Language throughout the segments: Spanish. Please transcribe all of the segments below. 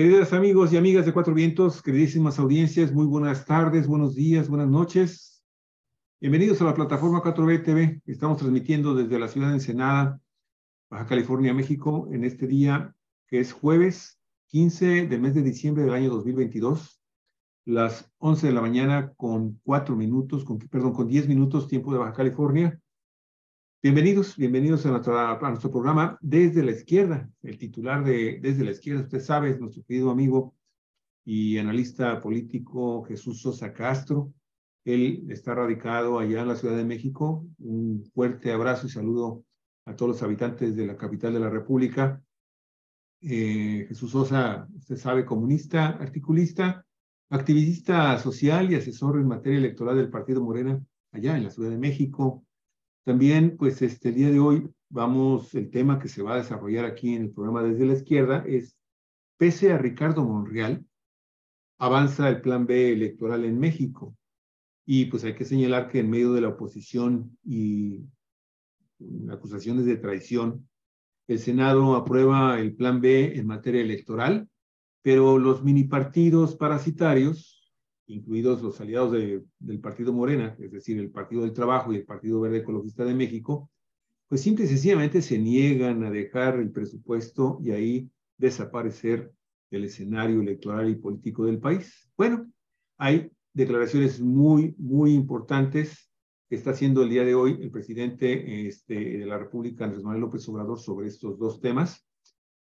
Queridos amigos y amigas de Cuatro Vientos, queridísimas audiencias, muy buenas tardes, buenos días, buenas noches. Bienvenidos a la plataforma 4B TV. Estamos transmitiendo desde la ciudad de Ensenada, Baja California, México, en este día que es jueves 15 del mes de diciembre del año 2022, las 11 de la mañana con 4 minutos, con, perdón, con 10 minutos tiempo de Baja California. Bienvenidos, bienvenidos a, a, nuestro programa Desde la Izquierda. El titular de Desde la Izquierda, usted sabe, es nuestro querido amigo y analista político Jesús Sosa Castro. Él está radicado allá en la Ciudad de México. Un fuerte abrazo y saludo a todos los habitantes de la capital de la República. Eh, Jesús Sosa, usted sabe, comunista, articulista, activista social y asesor en materia electoral del Partido Morena allá en la Ciudad de México también, pues este día de hoy vamos, el tema que se va a desarrollar aquí en el programa desde la izquierda es, pese a Ricardo Monreal, avanza el plan B electoral en México. Y pues hay que señalar que en medio de la oposición y acusaciones de traición, el Senado aprueba el plan B en materia electoral, pero los mini partidos parasitarios incluidos los aliados del Partido Morena, es decir, el Partido del Trabajo y el Partido Verde Ecologista de México, pues simple y sencillamente se niegan a dejar el presupuesto y ahí desaparecer el escenario electoral y político del país. Bueno, hay declaraciones muy, muy importantes que está haciendo el día de hoy el presidente este, de la República, Andrés Manuel López Obrador, sobre estos dos temas.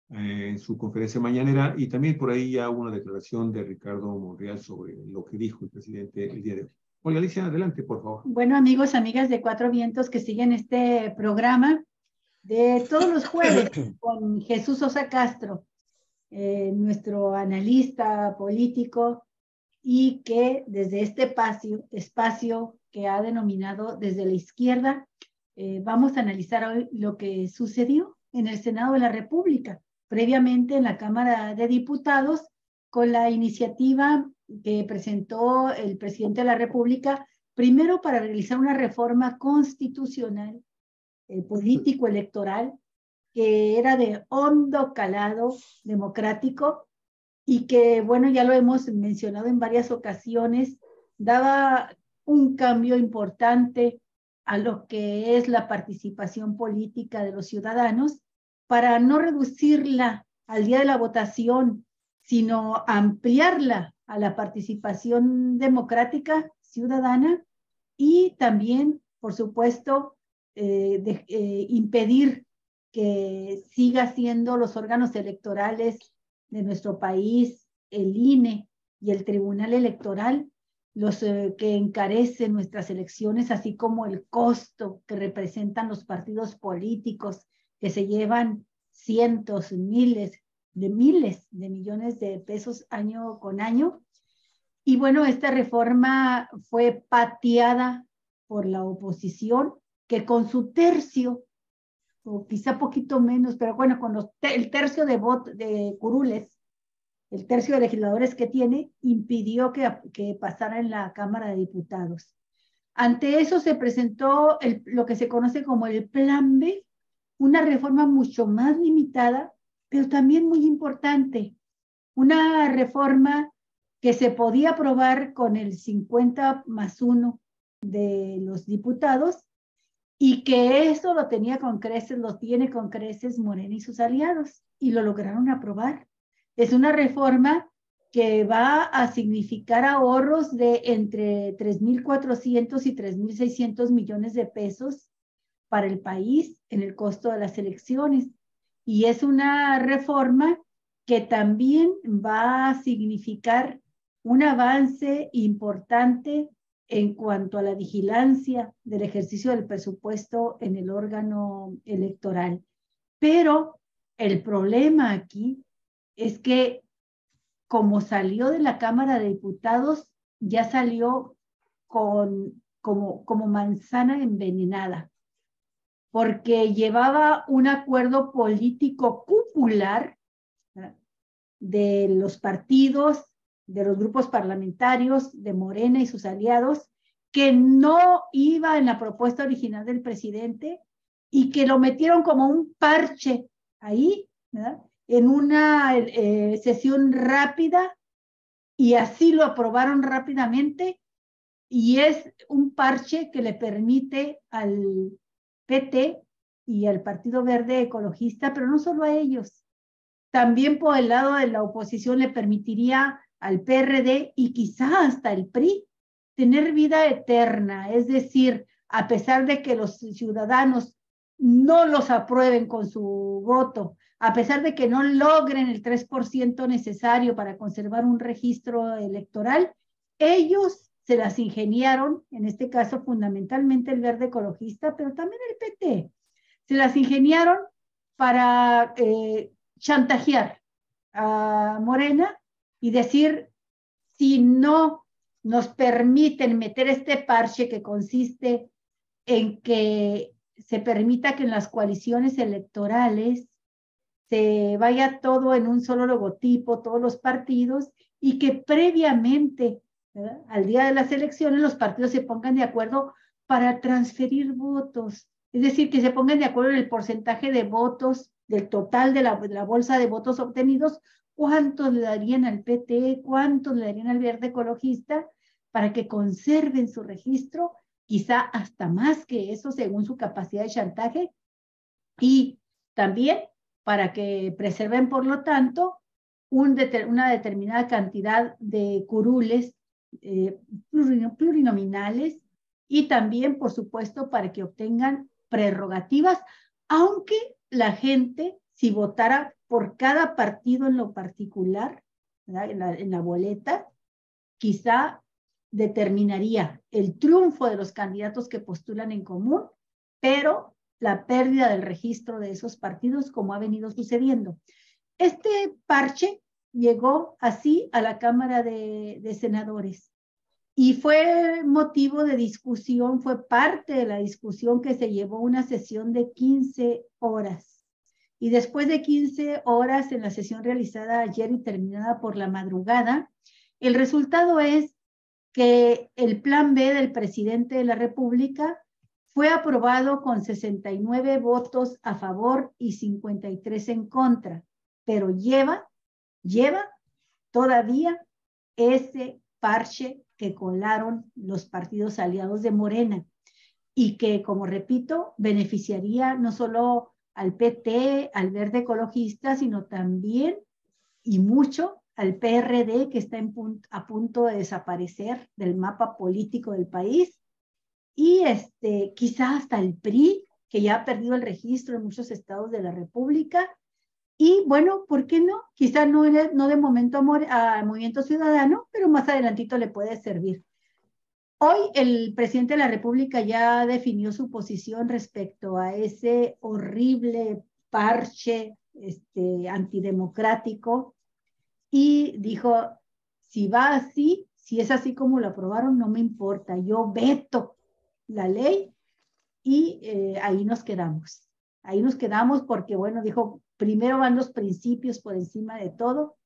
Eh, en su conferencia mañanera y también por ahí ya hubo una declaración de Ricardo Monreal sobre lo que dijo el presidente el día de hoy. Olga Alicia, adelante, por favor. Bueno, amigos, amigas de Cuatro Vientos que siguen este programa de todos los jueves con Jesús Osa Castro, eh, nuestro analista político y que desde este espacio, espacio que ha denominado desde la izquierda, eh, vamos a analizar hoy lo que sucedió en el Senado de la República previamente en la Cámara de Diputados con la iniciativa que presentó el presidente de la República, primero para realizar una reforma constitucional, eh, político-electoral, que era de hondo calado democrático y que, bueno, ya lo hemos mencionado en varias ocasiones, daba un cambio importante a lo que es la participación política de los ciudadanos para no reducirla al día de la votación, sino ampliarla a la participación democrática ciudadana y también, por supuesto, eh, eh, impedir que siga siendo los órganos electorales de nuestro país, el INE y el Tribunal Electoral, los eh, que encarecen nuestras elecciones, así como el costo que representan los partidos políticos que se llevan cientos, miles de miles de millones de pesos año con año. Y bueno, esta reforma fue pateada por la oposición, que con su tercio, o quizá poquito menos, pero bueno, con el tercio de, votos de curules, el tercio de legisladores que tiene, impidió que, que pasara en la Cámara de Diputados. Ante eso se presentó lo que se conoce como el Plan B, una reforma mucho más limitada, pero también muy importante, una reforma que se podía aprobar con el 50 más 1 de los diputados y que eso lo tenía con creces, lo tiene con creces Morena y sus aliados y lo lograron aprobar. Es una reforma que va a significar ahorros de entre 3.400 y 3.600 millones de pesos para el país en el costo de las elecciones. Y es una reforma que también va a significar un avance importante en cuanto a la vigilancia del ejercicio del presupuesto en el órgano electoral. Pero el problema aquí es que como salió de la Cámara de Diputados, ya salió con, como, como manzana envenenada porque llevaba un acuerdo político popular de los partidos, de los grupos parlamentarios, de Morena y sus aliados, que no iba en la propuesta original del presidente y que lo metieron como un parche ahí, ¿verdad? en una eh, sesión rápida y así lo aprobaron rápidamente y es un parche que le permite al PT y al Partido Verde Ecologista, pero no solo a ellos, también por el lado de la oposición le permitiría al PRD y quizá hasta el PRI tener vida eterna, es decir, a pesar de que los ciudadanos no los aprueben con su voto, a pesar de que no logren el 3% necesario para conservar un registro electoral, ellos se las ingeniaron, en este caso fundamentalmente el verde ecologista, pero también el PT, se las ingeniaron para eh, chantajear a Morena y decir, si no nos permiten meter este parche que consiste en que se permita que en las coaliciones electorales se vaya todo en un solo logotipo, todos los partidos, y que previamente, al día de las elecciones, los partidos se pongan de acuerdo para transferir votos. Es decir, que se pongan de acuerdo en el porcentaje de votos del total de la, bolsa de votos obtenidos, cuántos le darían al PT, cuántos le darían al verde ecologista, para que conserven su registro, quizá hasta más que eso según su capacidad de chantaje, y también para que preserven, por lo tanto, una determinada cantidad de curules eh, plurinominales y también, por supuesto, para que obtengan prerrogativas, aunque la gente, si votara por cada partido en lo particular, en la, en la boleta, quizá determinaría el triunfo de los candidatos que postulan en común, pero la pérdida del registro de esos partidos, como ha venido sucediendo. Este parche llegó así a la Cámara de, Senadores y fue motivo de discusión, fue parte de la discusión que se llevó una sesión de 15 horas. Y después de 15 horas en la sesión realizada ayer y terminada por la madrugada, el resultado es que el plan B del presidente de la República fue aprobado con 69 votos a favor y 53 en contra, pero lleva, lleva todavía ese parche que colaron los partidos aliados de Morena y que, como repito, beneficiaría no solo al PT, al verde ecologista, sino también y mucho al PRD que está a punto de desaparecer del mapa político del país y este, quizá hasta el PRI que ya ha perdido el registro en muchos estados de la República. Y bueno, ¿por qué no? Quizá no, no de momento al Movimiento Ciudadano, pero más adelantito le puede servir. Hoy el presidente de la República ya definió su posición respecto a ese horrible parche este, antidemocrático y dijo, si va así, si es así como lo aprobaron, no me importa, yo veto la ley y eh, ahí nos quedamos. Ahí nos quedamos porque, bueno, dijo, primero van los principios por encima de todo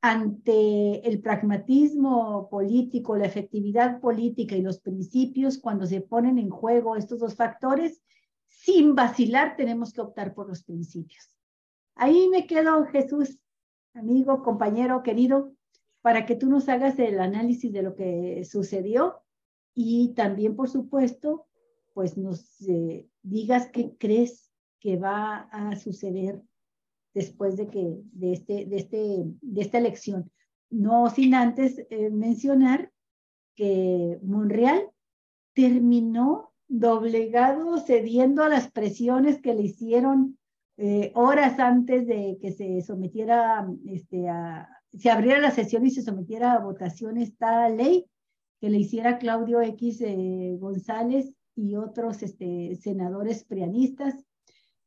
ante el pragmatismo político, la efectividad política y los principios, cuando se ponen en juego estos dos factores, sin vacilar tenemos que optar por los principios. Ahí me quedo, Jesús, amigo, compañero, querido, para que tú nos hagas el análisis de lo que sucedió y también, por supuesto, pues nos eh, digas qué crees que va a suceder después de que de este de este de esta elección. No sin antes eh, mencionar que Monreal terminó doblegado cediendo a las presiones que le hicieron eh, horas antes de que se sometiera este a se abriera la sesión y se sometiera a votación esta ley que le hiciera Claudio X eh, González y otros este, senadores prianistas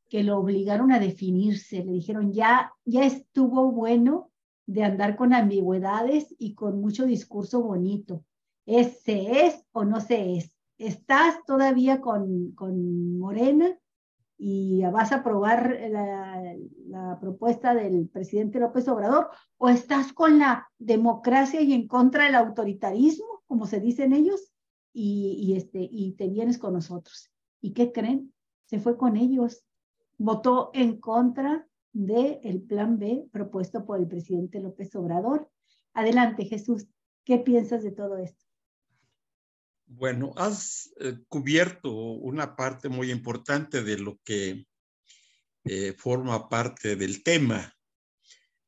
que lo obligaron a definirse, le dijeron, ya, ya estuvo bueno de andar con ambigüedades y con mucho discurso bonito. ¿Es, ¿Se es o no se es? ¿Estás todavía con, con Morena y vas a aprobar la, propuesta del presidente López Obrador o estás con la democracia y en contra del autoritarismo, como se dicen ellos, y, y, este, y te vienes con nosotros? ¿Y qué creen? Se fue con ellos votó en contra del plan B propuesto por el presidente López Obrador. Adelante, Jesús, ¿qué piensas de todo esto? Bueno, has eh, cubierto una parte muy importante de lo que eh, forma parte del tema.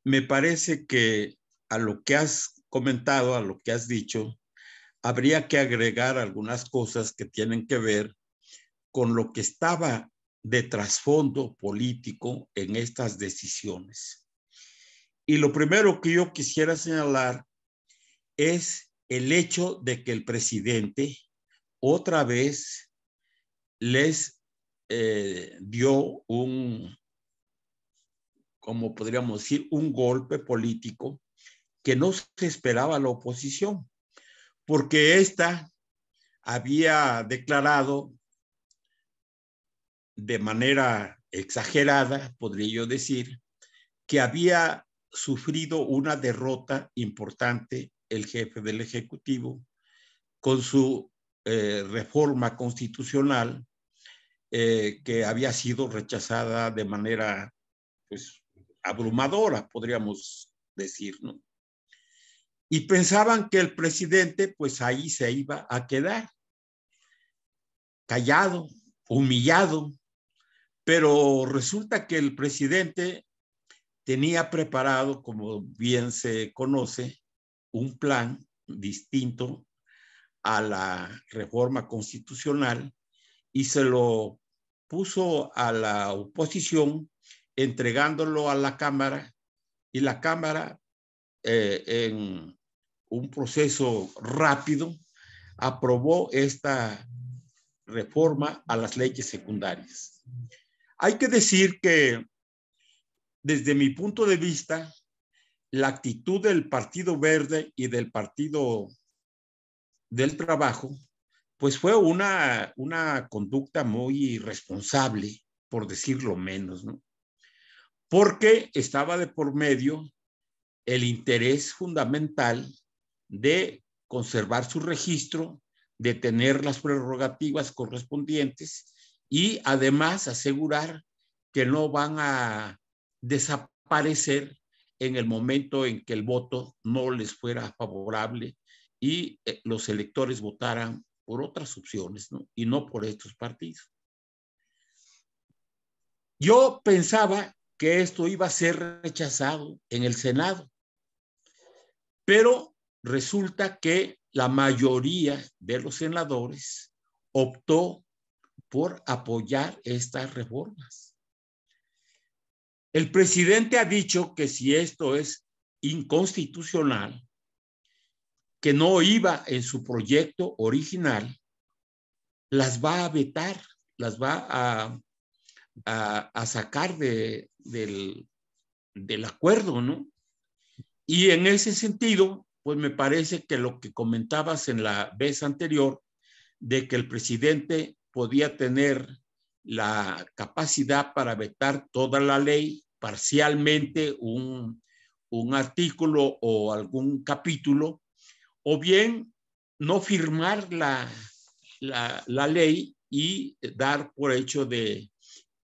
Me parece que a lo que has comentado, a lo que has dicho, habría que agregar algunas cosas que tienen que ver con lo que estaba de trasfondo político en estas decisiones. Y lo primero que yo quisiera señalar es el hecho de que el presidente otra vez les eh, dio un, como podríamos decir, un golpe político que no se esperaba la oposición, porque ésta había declarado de manera exagerada, podría yo decir, que había sufrido una derrota importante el jefe del Ejecutivo con su eh, reforma constitucional eh, que había sido rechazada de manera pues, abrumadora, podríamos decir, ¿no? Y pensaban que el presidente pues ahí se iba a quedar, callado, humillado, pero resulta que el presidente tenía preparado, como bien se conoce, un plan distinto a la reforma constitucional y se lo puso a la oposición entregándolo a la Cámara y la Cámara eh, en un proceso rápido aprobó esta reforma a las leyes secundarias. Hay que decir que desde mi punto de vista, la actitud del Partido Verde y del Partido del Trabajo, pues fue una, una conducta muy irresponsable, por decirlo menos, ¿no? Porque estaba de por medio el interés fundamental de conservar su registro, de tener las prerrogativas correspondientes y además asegurar que no van a desaparecer en el momento en que el voto no les fuera favorable y eh, los electores votaran por otras opciones y no por estos partidos. Yo pensaba que esto iba a ser rechazado en el Senado, pero resulta que la mayoría de los senadores optó por apoyar estas reformas. El presidente ha dicho que si esto es inconstitucional, que no iba en su proyecto original, las va a vetar, las va a, sacar de, del, del acuerdo, ¿no? Y en ese sentido, pues me parece que lo que comentabas en la vez anterior, de que el presidente podía tener la capacidad para vetar toda la ley, parcialmente un, un artículo o algún capítulo, o bien no firmar la, la, la ley y dar por hecho de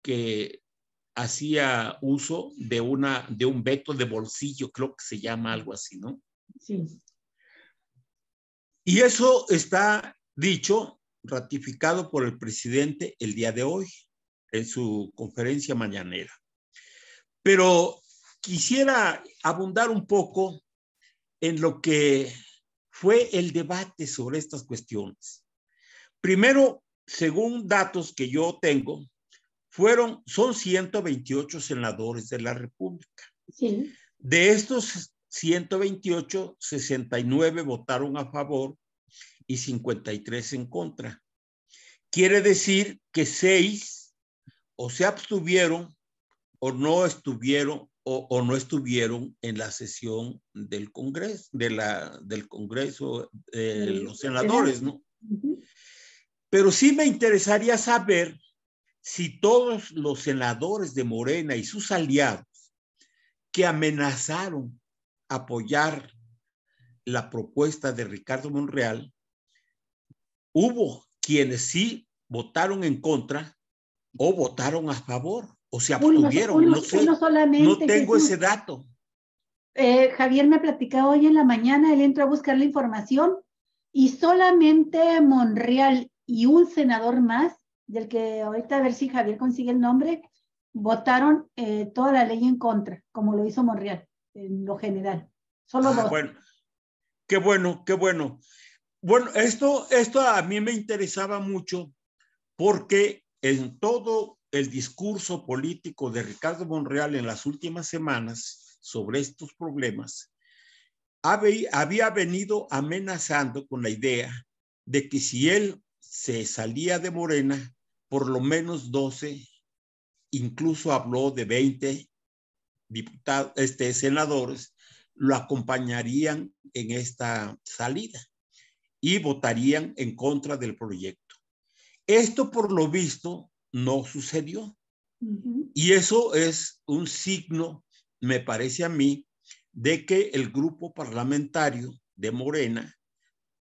que hacía uso de, una, de un veto de bolsillo, creo que se llama algo así, ¿no? Sí. Y eso está dicho ratificado por el presidente el día de hoy en su conferencia mañanera. Pero quisiera abundar un poco en lo que fue el debate sobre estas cuestiones. Primero, según datos que yo tengo, fueron, son 128 senadores de la República. Sí. De estos 128, 69 votaron a favor y 53 en contra. Quiere decir que seis o se abstuvieron o no estuvieron o, no estuvieron en la sesión del Congreso, de la, del Congreso, de los senadores, ¿no? Pero sí me interesaría saber si todos los senadores de Morena y sus aliados que amenazaron apoyar la propuesta de Ricardo Monreal hubo quienes sí votaron en contra o votaron a favor. o se abstuvieron. no sé, no tengo ese dato. Eh, Javier me platicado hoy en la mañana, él entró a buscar la información y solamente Monreal y un senador más, del que ahorita a ver si Javier consigue el nombre, votaron eh, toda la ley en contra, como lo hizo Monreal, en lo general. Solo ah, dos. Bueno, qué bueno, qué bueno. Bueno, esto, esto a mí me interesaba mucho porque en todo el discurso político de Ricardo Monreal en las últimas semanas sobre estos problemas, había venido amenazando con la idea de que si él se salía de Morena, por lo menos 12, incluso habló de 20 diputados, este, senadores, lo acompañarían en esta salida y votarían en contra del proyecto. Esto, por lo visto, no sucedió. Y eso es un signo, me parece a mí, de que el grupo parlamentario de Morena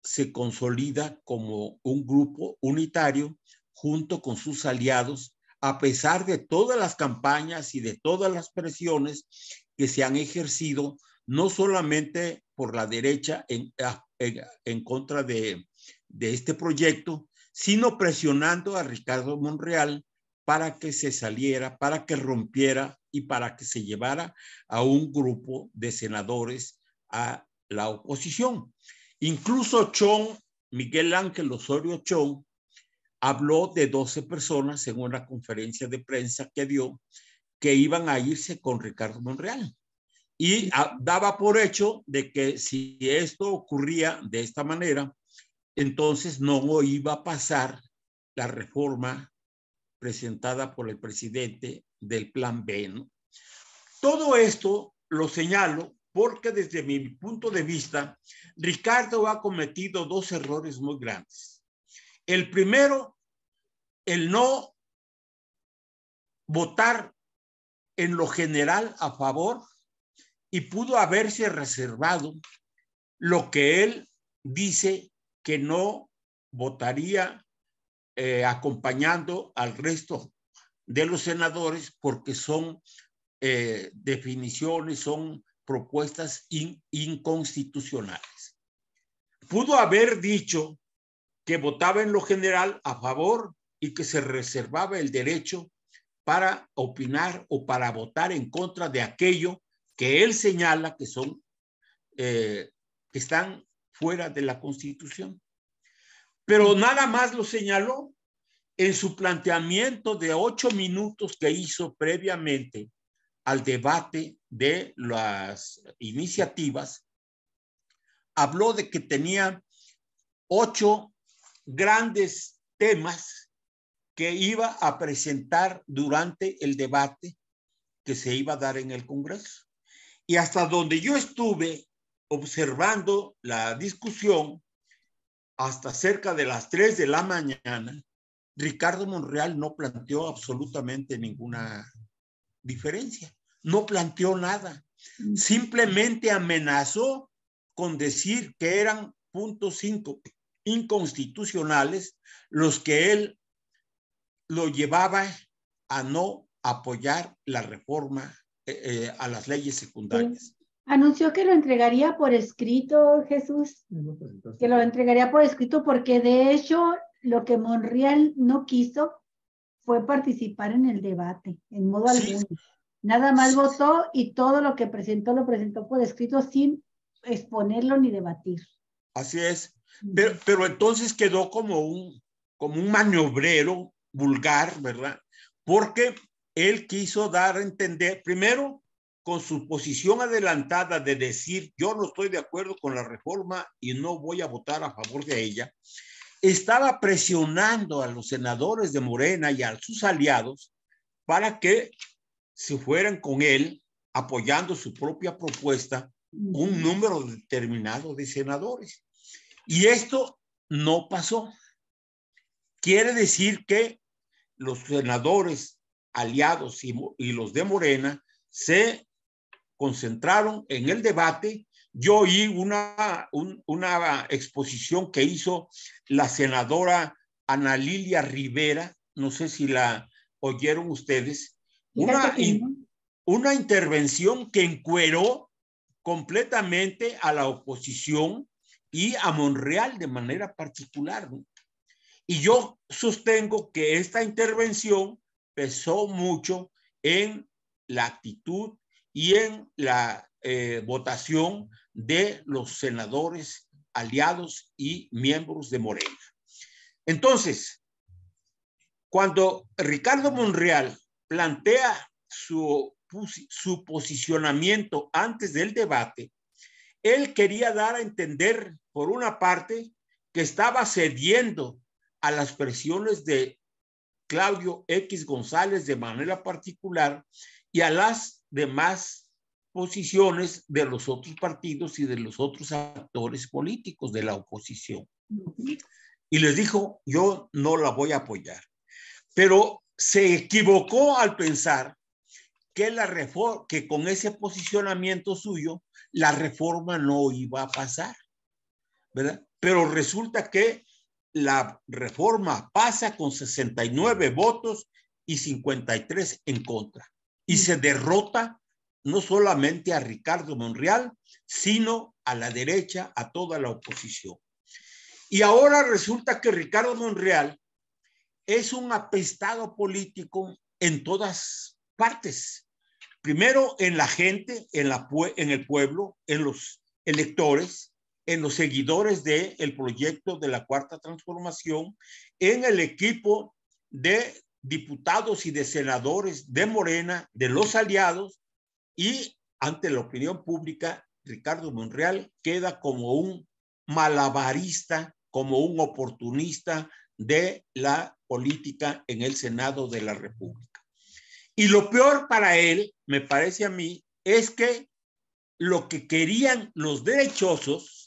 se consolida como un grupo unitario junto con sus aliados, a pesar de todas las campañas y de todas las presiones que se han ejercido, no solamente por la derecha en, en, contra de, de este proyecto, sino presionando a Ricardo Monreal para que se saliera, para que rompiera y para que se llevara a un grupo de senadores a la oposición. Incluso Chong, Miguel Ángel Osorio Chong, habló de 12 personas en una conferencia de prensa que dio que iban a irse con Ricardo Monreal. Y daba por hecho de que si esto ocurría de esta manera, entonces no iba a pasar la reforma presentada por el presidente del Plan B. Todo esto lo señalo porque desde mi punto de vista, Ricardo ha cometido dos errores muy grandes. El primero, el no votar en lo general a favor y pudo haberse reservado lo que él dice que no votaría eh, acompañando al resto de los senadores porque son eh, definiciones, son propuestas inconstitucionales. Pudo haber dicho que votaba en lo general a favor y que se reservaba el derecho para opinar o para votar en contra de aquello que él señala que son eh, que están fuera de la Constitución. Pero nada más lo señaló en su planteamiento de ocho minutos que hizo previamente al debate de las iniciativas. Habló de que tenía ocho grandes temas que iba a presentar durante el debate que se iba a dar en el Congreso. Y hasta donde yo estuve observando la discusión, hasta cerca de las 3 de la mañana, Ricardo Monreal no planteó absolutamente ninguna diferencia, no planteó nada, mm. simplemente amenazó con decir que eran puntos cinco inconstitucionales los que él lo llevaba a no apoyar la reforma eh, eh, a las leyes secundarias. Anunció que lo entregaría por escrito, Jesús, que lo entregaría por escrito porque de hecho lo que Monreal no quiso fue participar en el debate, en modo alguno. Nada más votó y todo lo que presentó lo presentó por escrito sin exponerlo ni debatir. Así es. Pero, pero entonces quedó como un, como un maniobrero vulgar, ¿verdad? Porque él quiso dar a entender, primero, con su posición adelantada de decir yo no estoy de acuerdo con la reforma y no voy a votar a favor de ella, estaba presionando a los senadores de Morena y a sus aliados para que se fueran con él apoyando su propia propuesta un número determinado de senadores. Y esto no pasó. Quiere decir que los senadores aliados y, y los de Morena se concentraron en el debate. Yo oí una, una exposición que hizo la senadora Ana Lilia Rivera, no sé si la oyeron ustedes, Una, una intervención que encueró completamente a la oposición y a Monreal de manera particular. Y yo sostengo que esta intervención pesó mucho en la actitud y en la eh, votación de los senadores aliados y miembros de Morena. Entonces, cuando Ricardo Monreal plantea su, su posicionamiento antes del debate, él quería dar a entender, por una parte, que estaba cediendo a las presiones de Claudio X González de manera particular y a las demás posiciones de los otros partidos y de los otros actores políticos de la oposición. Y les dijo, yo no la voy a apoyar. Pero se equivocó al pensar que, la reforma, que con ese posicionamiento suyo la reforma no iba a pasar, ¿verdad? Pero resulta que la reforma pasa con 69 votos y 53 en contra. Y se derrota no solamente a Ricardo Monreal, sino a la derecha, a toda la oposición. Y ahora resulta que Ricardo Monreal es un apestado político en todas partes. Primero en la gente, en, la, en el pueblo, en los electores, en los seguidores del el proyecto de la Cuarta Transformación, en el equipo de diputados y de senadores de Morena, de los aliados, y ante la opinión pública, Ricardo Monreal queda como un malabarista, como un oportunista de la política en el Senado de la República. Y lo peor para él, me parece a mí, es que lo que querían los derechosos,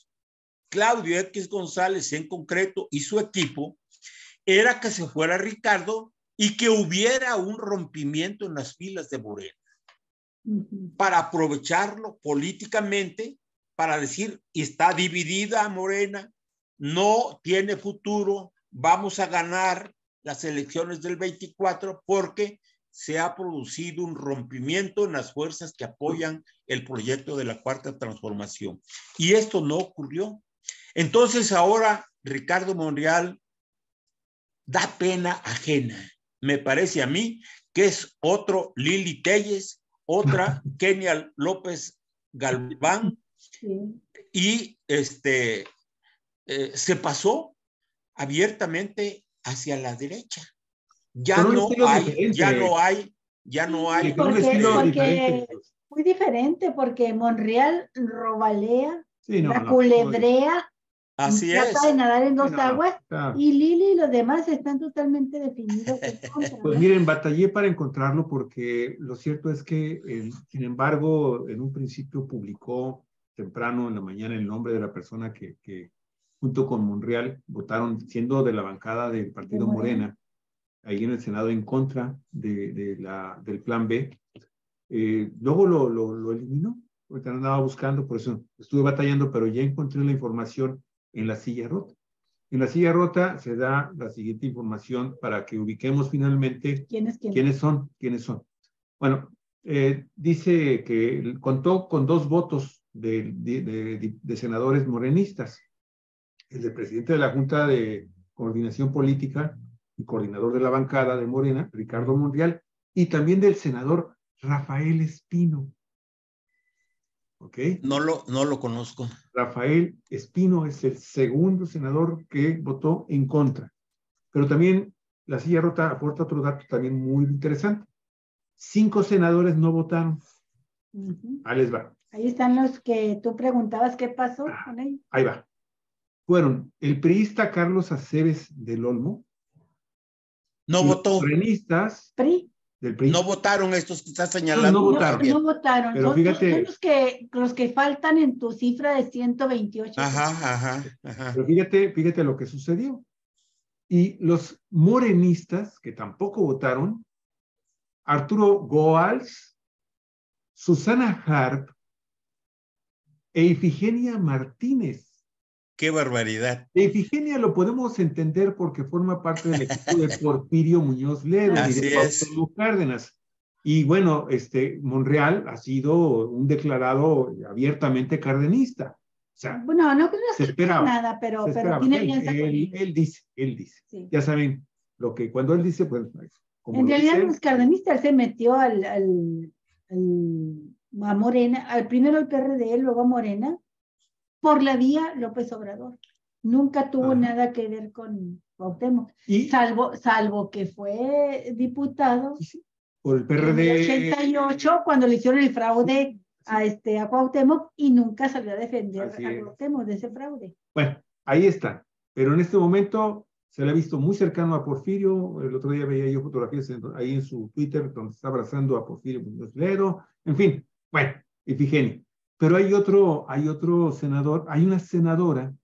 Claudio X González en concreto y su equipo, era que se fuera Ricardo y que hubiera un rompimiento en las filas de Morena para aprovecharlo políticamente, para decir, está dividida Morena, no tiene futuro, vamos a ganar las elecciones del 24 porque se ha producido un rompimiento en las fuerzas que apoyan el proyecto de la cuarta transformación. Y esto no ocurrió. Entonces ahora Ricardo Monreal da pena ajena. Me parece a mí que es otro Lili Telles, otra Kenia López Galván, y este eh, se pasó abiertamente hacia la derecha ya no hay, ya no hay, ya no hay. porque, muy diferente, porque Monreal robalea, la culebrea, Así trata de nadar en dos aguas, y Lili y los demás están totalmente definidos. pues miren, batallé para encontrarlo porque lo cierto es que, sin embargo, en un principio publicó temprano en la mañana el nombre de la persona que, que junto con Monreal votaron, siendo de la bancada del Partido Morena ahí en el Senado en contra de, de la, del plan B. Eh, luego lo, lo, lo, eliminó, porque andaba buscando, por eso estuve batallando, pero ya encontré la información en la silla rota. En la silla rota se da la siguiente información para que ubiquemos finalmente quiénes, quiénes son, quiénes son. Bueno, eh, dice que contó con dos votos de, de, de, de, senadores morenistas, el del presidente de la Junta de Coordinación Política coordinador de la bancada de Morena, Ricardo Monreal, y también del senador Rafael Espino. ¿Ok? No lo, no lo conozco. Rafael Espino es el segundo senador que votó en contra. Pero también la silla rota aporta otro dato también muy interesante. Cinco senadores no votaron. Ahí les va. Ahí están los que tú preguntabas qué pasó ah, con ellos. Ahí va. Fueron el priista Carlos Aceves del Olmo, no votó. Del PRI. No votaron estos que estás señalando. No, votaron. No, votaron. Pero fíjate. los que, los que faltan en tu cifra de 128. Ajá, ajá, ajá. Pero fíjate, fíjate lo que sucedió. Y los morenistas, que tampoco votaron, Arturo Goals, Susana Harp e Ifigenia Martínez Qué barbaridad. Efigenia lo podemos entender porque forma parte del equipo de Porfirio Muñoz Ledo y de Pablo Cárdenas. Y bueno, este, Monreal ha sido un declarado abiertamente cardenista. O sea, bueno, no, no se, esperaba nada, pero, pero tiene él, él, dice, él dice. Ya saben, lo que cuando él dice, pues... en realidad no es cardenista, él se metió al, al, a Morena, al primero al PRD, luego a Morena, por la vía López Obrador. Nunca tuvo nada que ver con Cuauhtémoc, salvo, salvo que fue diputado por el PRD. En 88, cuando le hicieron el fraude a, este, a Cuauhtémoc y nunca salió a defender a Cuauhtémoc de ese fraude. Bueno, ahí está. Pero en este momento se le ha visto muy cercano a Porfirio. El otro día veía yo fotografías ahí en su Twitter donde está abrazando a Porfirio Muñoz. En fin, bueno, Ifigenia. Pero hay otro, hay otro senador, hay una senadora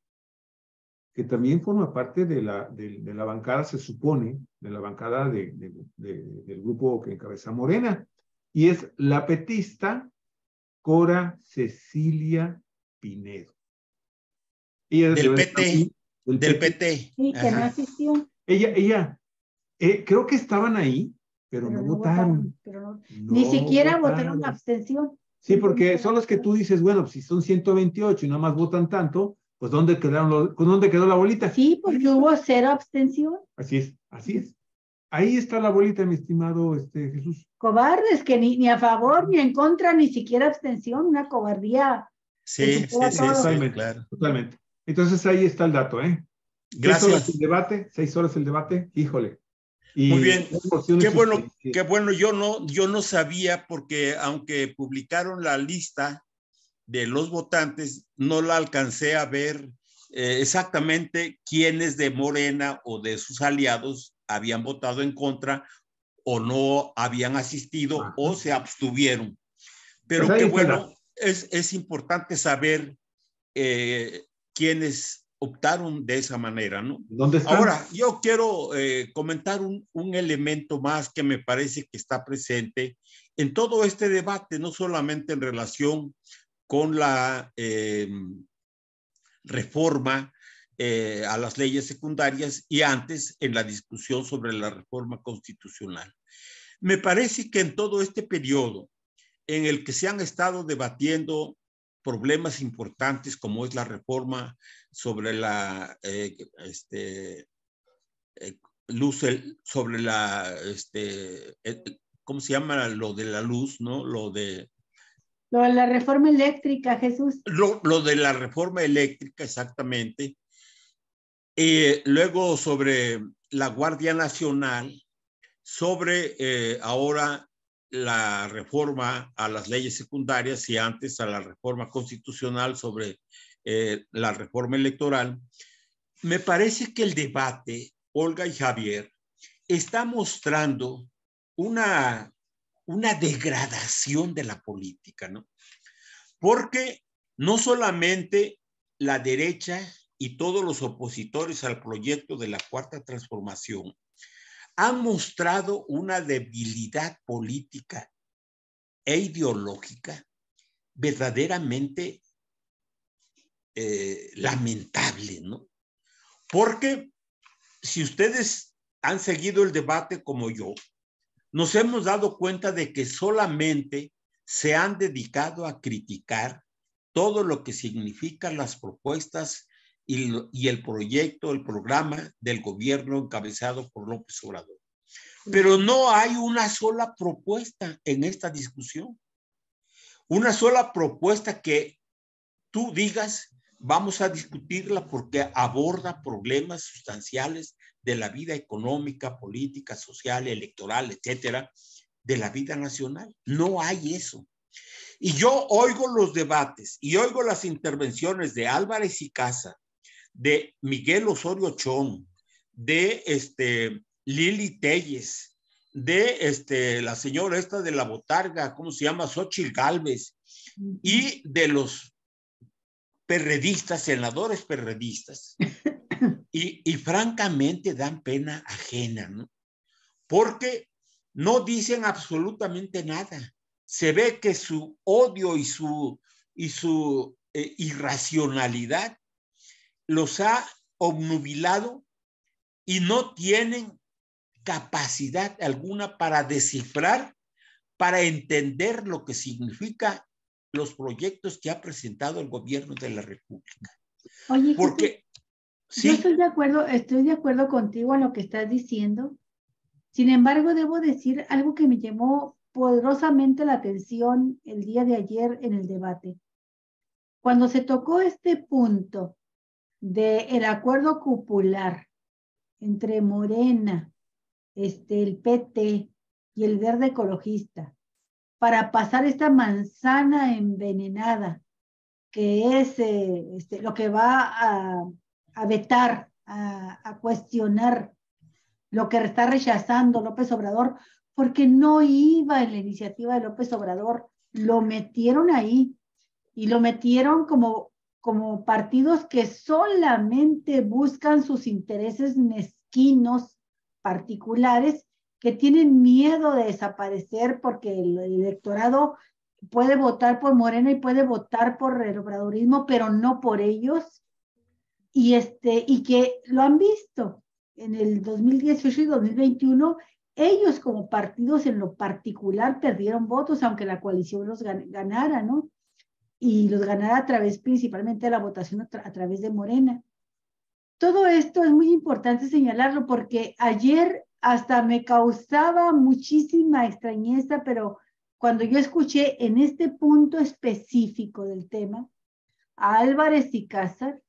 que también forma parte de la, de, la bancada, se supone, de la bancada de, del grupo que encabeza Morena, y es la petista Cora Cecilia Pinedo. del PT, del, PT. Sí, que no asistió. Ella, ella, eh, creo que estaban ahí, pero, no, votaron. ni siquiera votaron abstención. Sí, porque son los que tú dices, bueno, pues si son 128 y nada más votan tanto, pues ¿dónde, quedaron los, ¿dónde quedó la bolita? Sí, porque hubo cero abstención. Así es, así es. Ahí está la bolita, mi estimado este, Jesús. Cobardes, que ni, ni a favor, ni en contra, ni siquiera abstención, una cobardía. Sí, sí, sí, totalmente, claro. totalmente. Entonces ahí está el dato, ¿eh? Gracias. Seis horas el debate, seis horas el debate, híjole. Muy bien, qué bueno, qué bueno, yo no, yo no sabía porque aunque publicaron la lista de los votantes, no la alcancé a ver eh, exactamente quiénes de Morena o de sus aliados habían votado en contra o no habían asistido o se abstuvieron. Pero pues qué bueno, es, es, importante saber eh, quiénes optaron de esa manera, ¿no? ¿Dónde Ahora, yo quiero eh, comentar un, un, elemento más que me parece que está presente en todo este debate, no solamente en relación con la eh, reforma eh, a las leyes secundarias y antes en la discusión sobre la reforma constitucional. Me parece que en todo este periodo en el que se han estado debatiendo problemas importantes como es la reforma sobre la eh, este, eh, luz, sobre la, este, eh, ¿cómo se llama? Lo de la luz, ¿no? Lo de... Lo de la reforma eléctrica, Jesús. Lo, lo de la reforma eléctrica, exactamente. Y luego sobre la Guardia Nacional, sobre ahora la reforma a las leyes secundarias y antes a la reforma constitucional sobre eh, la reforma electoral, me parece que el debate, Olga y Javier, está mostrando una, una degradación de la política, ¿no? Porque no solamente la derecha y todos los opositores al proyecto de la cuarta transformación han mostrado una debilidad política e ideológica verdaderamente eh, lamentable, ¿no? Porque si ustedes han seguido el debate como yo, nos hemos dado cuenta de que solamente se han dedicado a criticar todo lo que significan las propuestas y, el proyecto, el programa del gobierno encabezado por López Obrador. Pero no hay una sola propuesta en esta discusión. Una sola propuesta que tú digas, vamos a discutirla porque aborda problemas sustanciales de la vida económica, política, social, electoral, etcétera, de la vida nacional. No hay eso. Y yo oigo los debates y oigo las intervenciones de Álvarez y Casa, de Miguel Osorio Chón, de este, Lili Telles, de este, la señora esta de la botarga, ¿cómo se llama? Xochitl Galvez, y de los perredistas, senadores perredistas. Y, y francamente dan pena ajena, ¿no? Porque no dicen absolutamente nada. Se ve que su odio y su, y su eh, irracionalidad los ha obnubilado y no tienen capacidad alguna para descifrar para entender lo que significa los proyectos que ha presentado el gobierno de la República. Oye, porque ¿sí? yo estoy de acuerdo, estoy de acuerdo contigo en lo que estás diciendo. Sin embargo, debo decir algo que me llamó poderosamente la atención el día de ayer en el debate. Cuando se tocó este punto del el acuerdo cupular entre Morena, este, el PT y el Verde Ecologista, para pasar esta manzana envenenada, que es eh, este, lo que va a, a vetar, a, a, cuestionar lo que está rechazando López Obrador, porque no iba en la iniciativa de López Obrador, lo metieron ahí y lo metieron como, como partidos que solamente buscan sus intereses mezquinos particulares que tienen miedo de desaparecer porque el electorado puede votar por Morena y puede votar por el obradorismo, pero no por ellos. Y, este, y que lo han visto en el 2018 y 2021, ellos como partidos en lo particular perdieron votos, aunque la coalición los ganara, ¿no? Y los ganara a través principalmente de la votación a, a través de Morena. Todo esto es muy importante señalarlo porque ayer hasta me causaba muchísima extrañeza, pero cuando yo escuché en este punto específico del tema a Álvarez y Cázar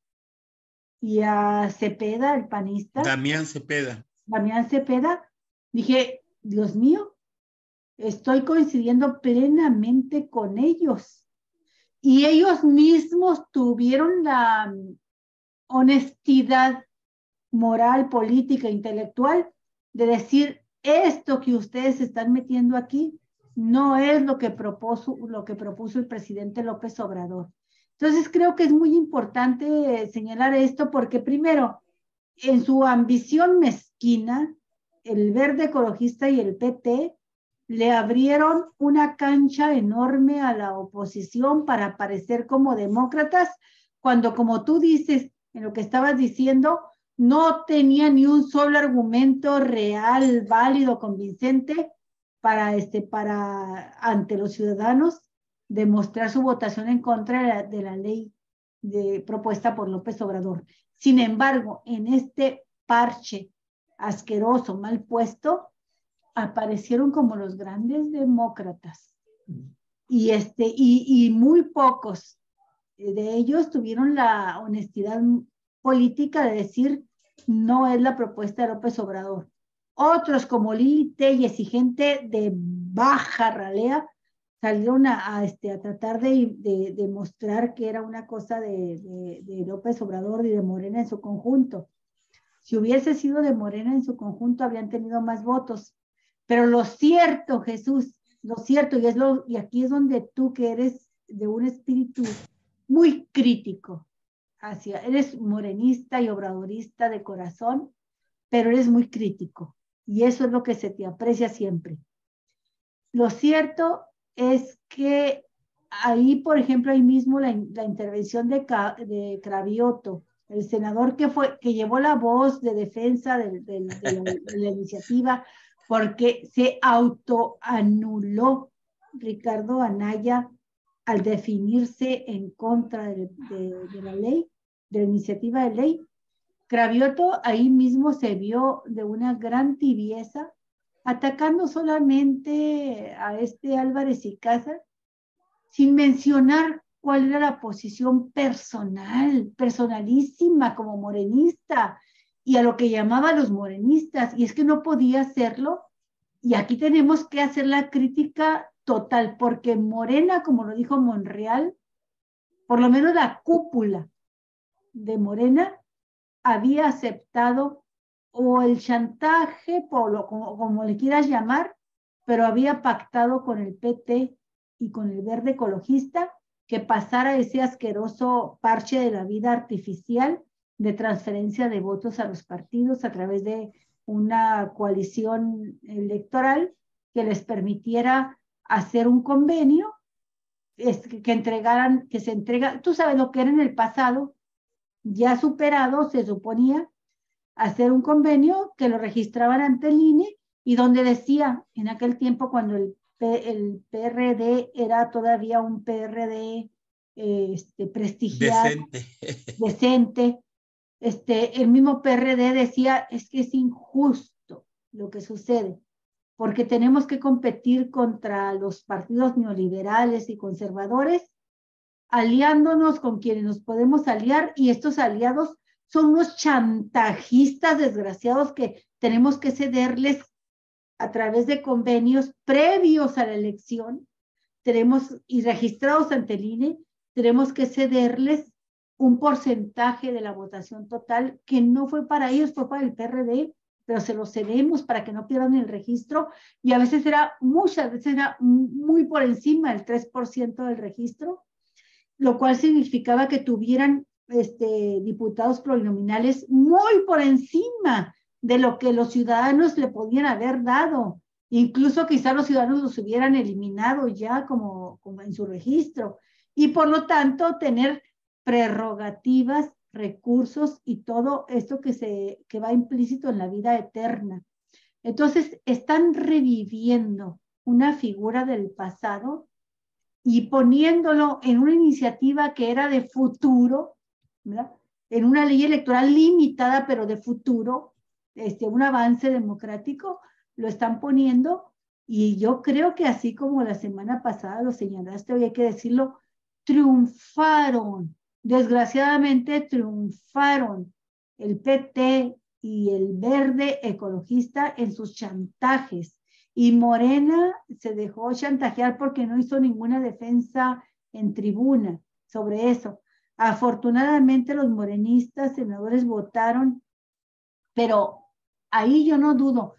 y a Cepeda, el panista. Damián Cepeda. Damián Cepeda, dije, Dios mío, estoy coincidiendo plenamente con ellos. Y ellos mismos tuvieron la honestidad moral, política, intelectual de decir, esto que ustedes están metiendo aquí no es lo que propuso, lo que propuso el presidente López Obrador. Entonces creo que es muy importante señalar esto porque primero, en su ambición mezquina, el verde ecologista y el PT le abrieron una cancha enorme a la oposición para aparecer como demócratas, cuando como tú dices, en lo que estabas diciendo, no tenía ni un solo argumento real, válido, convincente para, este, para ante los ciudadanos demostrar su votación en contra de la, de la ley de, propuesta por López Obrador. Sin embargo, en este parche asqueroso, mal puesto, aparecieron como los grandes demócratas. Y, este, y, y muy pocos de ellos tuvieron la honestidad política de decir no es la propuesta de López Obrador. Otros como Lili Telles y gente de baja ralea salieron a, este, a tratar de, de, de, mostrar que era una cosa de, de, de, López Obrador y de Morena en su conjunto. Si hubiese sido de Morena en su conjunto, habrían tenido más votos. Pero lo cierto, Jesús, lo cierto, y, es lo, y aquí es donde tú que eres de un espíritu muy crítico, hacia, eres morenista y obradorista de corazón, pero eres muy crítico y eso es lo que se te aprecia siempre. Lo cierto es que ahí, por ejemplo, ahí mismo la, la intervención de, de, Cravioto, el senador que, fue, que llevó la voz de defensa de, de, la, iniciativa, porque se autoanuló. Ricardo Anaya al definirse en contra de, la ley, de la iniciativa de ley, Cravioto ahí mismo se vio de una gran tibieza, atacando solamente a este Álvarez y Casa, sin mencionar cuál era la posición personal, personalísima como morenista, y a lo que llamaba los morenistas, y es que no podía hacerlo, y aquí tenemos que hacer la crítica total, porque Morena, como lo dijo Monreal, por lo menos la cúpula de Morena había aceptado o el chantaje, por lo, como, como le quieras llamar, pero había pactado con el PT y con el verde ecologista que pasara ese asqueroso parche de la vida artificial de transferencia de votos a los partidos a través de una coalición electoral que les permitiera hacer un convenio es que, entregaran, que se entrega, tú sabes lo que era en el pasado, ya superado, se suponía, hacer un convenio que lo registraban ante el INE y donde decía, en aquel tiempo cuando el el PRD era todavía un PRD este, prestigiado, decente. decente. Este, el mismo PRD decía, es que es injusto lo que sucede, porque tenemos que competir contra los partidos neoliberales y conservadores, aliándonos con quienes nos podemos aliar, y estos aliados son unos chantajistas desgraciados que tenemos que cederles a través de convenios previos a la elección, tenemos y registrados ante el INE, tenemos que cederles un porcentaje de la votación total que no fue para ellos, fue para el PRD, pero se lo cedemos para que no pierdan el registro y a veces era, muchas veces era muy por encima del 3% del registro, lo cual significaba que tuvieran este, diputados plurinominales muy por encima de lo que los ciudadanos le podían haber dado. Incluso quizás los ciudadanos los hubieran eliminado ya como, como en su registro. Y por lo tanto, tener prerrogativas, recursos y todo esto que, se, que va implícito en la vida eterna. Entonces, están reviviendo una figura del pasado y poniéndolo en una iniciativa que era de futuro, en una ley electoral limitada, pero de futuro, este, un avance democrático, lo están poniendo. Y yo creo que así como la semana pasada lo señalaste, hoy hay que decirlo, triunfaron, desgraciadamente triunfaron el PT y el verde ecologista en sus chantajes. Y Morena se dejó chantajear porque no hizo ninguna defensa en tribuna sobre eso. Afortunadamente los morenistas, senadores, votaron, pero ahí yo no dudo.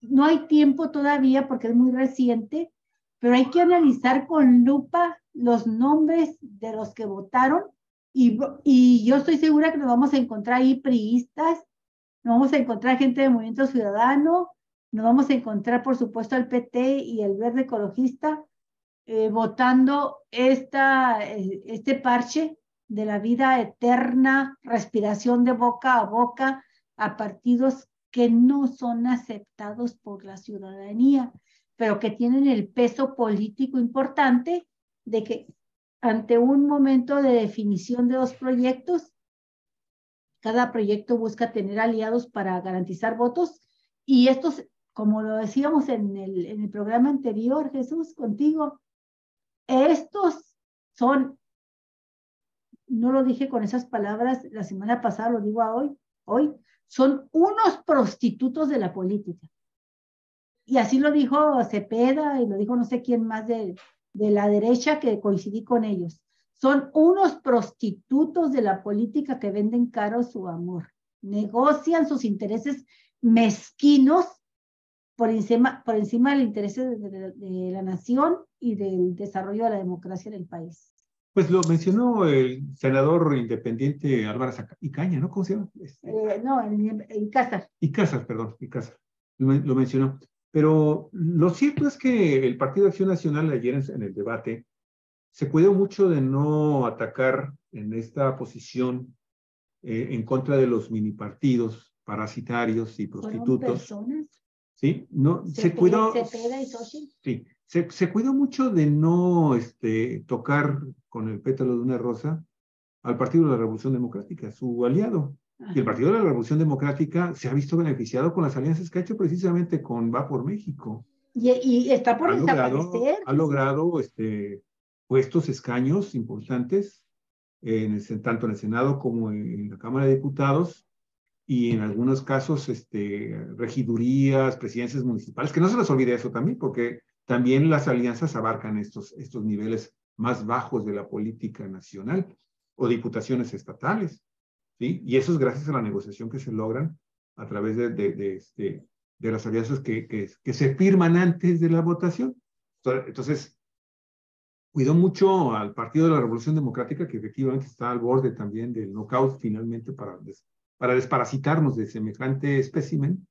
No hay tiempo todavía porque es muy reciente, pero hay que analizar con lupa los nombres de los que votaron y, y yo estoy segura que nos vamos a encontrar ahí priistas, nos vamos a encontrar gente de Movimiento Ciudadano, nos vamos a encontrar, por supuesto, al PT y el Verde Ecologista eh, votando esta, eh, este parche de la vida eterna, respiración de boca a boca a partidos que no son aceptados por la ciudadanía, pero que tienen el peso político importante de que ante un momento de definición de dos proyectos, cada proyecto busca tener aliados para garantizar votos y estos, como lo decíamos en el, en el programa anterior, Jesús, contigo, estos son no lo dije con esas palabras la semana pasada, lo digo hoy, hoy, son unos prostitutos de la política. Y así lo dijo Cepeda y lo dijo no sé quién más de, de la derecha que coincidí con ellos. Son unos prostitutos de la política que venden caro su amor. Negocian sus intereses mezquinos por encima, por encima del interés de la nación y del desarrollo de la democracia en el país. Pues lo mencionó el senador independiente Álvaro Icaña, ¿no? ¿Cómo se llama? Este, eh, no, Icázar. Icázar, perdón, Icázar. Lo, lo, mencionó. Pero lo cierto es que el Partido de Acción Nacional ayer en, el debate se cuidó mucho de no atacar en esta posición eh, en contra de los mini partidos parasitarios y prostitutos. personas? Sí, no, se, cuidó. Sí, se, se, cuidó mucho de no este, tocar con el pétalo de una rosa al Partido de la Revolución Democrática, su aliado. Y el Partido de la Revolución Democrática se ha visto beneficiado con las alianzas que ha hecho precisamente con Va por México. Y, está por ha desaparecer. ha logrado este, puestos, escaños importantes, en tanto en el Senado como en la Cámara de Diputados, y en algunos casos este, regidurías, presidencias municipales, que no se les olvide eso también, porque también las alianzas abarcan estos, estos niveles más bajos de la política nacional o diputaciones estatales. Y eso es gracias a la negociación que se logran a través de, de, de, este, las alianzas que, que, se firman antes de la votación. Entonces, cuidó mucho al Partido de la Revolución Democrática, que efectivamente está al borde también del knockout finalmente para, para desparasitarnos de semejante espécimen,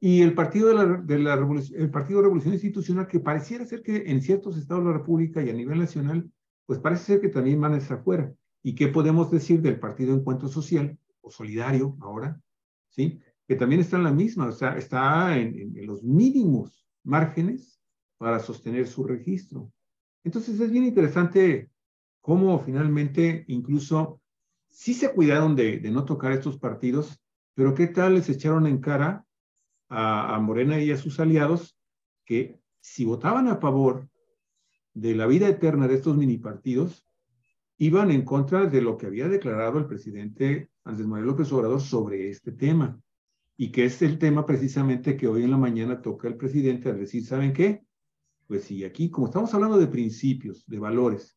y el Partido de la, de la Revolución, el Partido Revolución Institucional, que pareciera ser que en ciertos estados de la República y a nivel nacional, pues parece ser que también van a afuera. ¿Y qué podemos decir del Partido Encuentro Social o Solidario ahora? ¿Sí? Que también está en la misma, o sea, está en, los mínimos márgenes para sostener su registro. Entonces es bien interesante cómo finalmente incluso sí se cuidaron de, no tocar estos partidos, pero qué tal les echaron en cara a Morena y a sus aliados que si votaban a favor de la vida eterna de estos mini partidos, iban en contra de lo que había declarado el presidente Andrés Manuel López Obrador sobre este tema, y que es el tema precisamente que hoy en la mañana toca el presidente al decir, ¿saben qué? Pues si aquí, como estamos hablando de principios, de valores,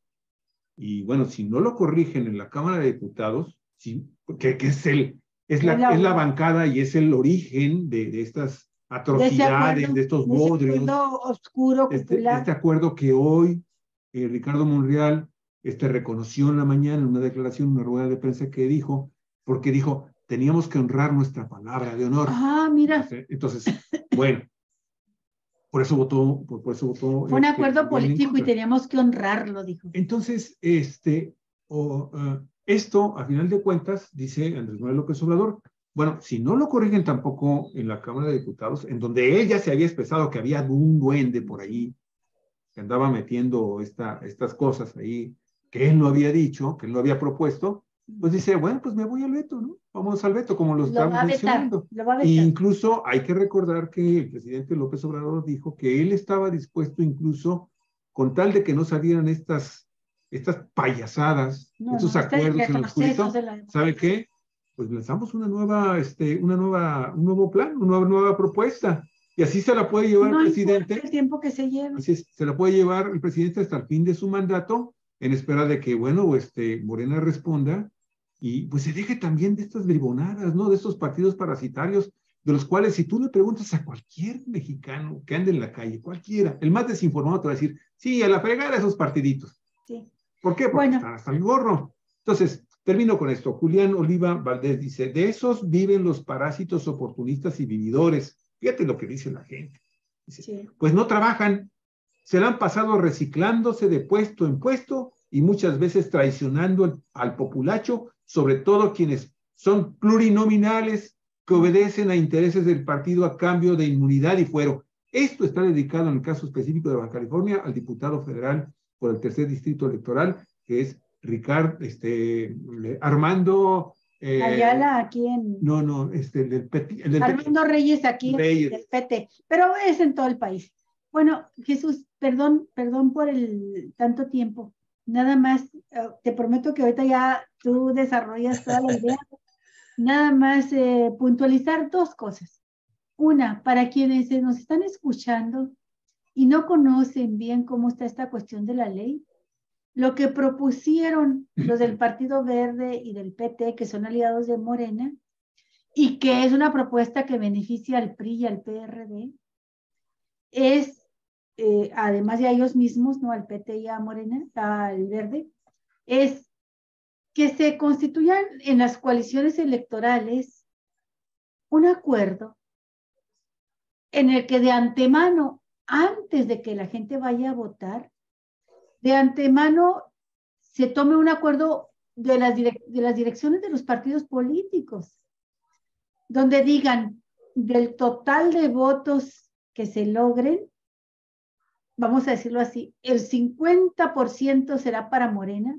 y bueno, si no lo corrigen en la Cámara de Diputados, ¿sí? que, que es, el, es, la, es la bancada y es el origen de, de estas atrocidades, de, estos bodrios. oscuro, este, este, acuerdo que hoy eh, Ricardo Monreal este, reconoció en la mañana en una declaración, una rueda de prensa que dijo, porque dijo, teníamos que honrar nuestra palabra de honor. Ah, mira. Entonces, bueno, por eso votó, por, eso votó. Fue un este, acuerdo político y teníamos que honrarlo, dijo. Entonces, este, o, uh, esto, a final de cuentas, dice Andrés Manuel López Obrador, bueno, si no lo corrigen tampoco en la Cámara de Diputados, en donde él ya se había expresado que había un duende por ahí que andaba metiendo esta, estas cosas ahí que él no había dicho, que él no había propuesto, pues dice, bueno, pues me voy al veto, ¿no? Vamos al veto, como lo, estamos mencionando. E incluso hay que recordar que el presidente López Obrador dijo que él estaba dispuesto incluso, con tal de que no salieran estas, estas payasadas, estos acuerdos en oscurito, ¿sabe qué? Pues lanzamos una nueva, este, una nueva, un nuevo plan, una nueva, nueva propuesta. Y así se la puede llevar el presidente. El tiempo que se lleva. Así se la puede llevar el presidente hasta el fin de su mandato en espera de que, bueno, este, Morena responda y pues se deje también de estas bribonadas, ¿no? De estos partidos parasitarios, de los cuales si tú le preguntas a cualquier mexicano que ande en la calle, cualquiera, el más desinformado te va a decir, sí, a la fregada esos partiditos. Sí. ¿Por qué? Porque bueno. están hasta el gorro. Entonces, termino con esto. Julián Oliva Valdés dice, de esos viven los parásitos oportunistas y vividores. Fíjate lo que dice la gente. Dice, Pues no trabajan, se la han pasado reciclándose de puesto en puesto y muchas veces traicionando al populacho, sobre todo quienes son plurinominales que obedecen a intereses del partido a cambio de inmunidad y fuero. Esto está dedicado en el caso específico de Baja California al diputado federal por el tercer distrito electoral, que es Ricardo, este, Armando. Eh, Ayala aquí en. No, no, este, el del, Armando Reyes aquí Reyes. del PT, pero es en todo el país. Bueno, Jesús, perdón, perdón por el tanto tiempo. Nada más, eh, te prometo que ahorita ya tú desarrollas toda la idea. Nada más eh, puntualizar dos cosas. Una, para quienes nos están escuchando y no conocen bien cómo está esta cuestión de la ley, lo que propusieron los del Partido Verde y del PT, que son aliados de Morena, y que es una propuesta que beneficia al PRI y al PRD, es eh, además de a ellos mismos, ¿no? Al PT y a Morena, al Verde, es que se constituyan en las coaliciones electorales un acuerdo en el que de antemano, antes de que la gente vaya a votar, de antemano se tome un acuerdo de las, de las direcciones de los partidos políticos, donde digan del total de votos que se logren, vamos a decirlo así, el 50% será para Morena,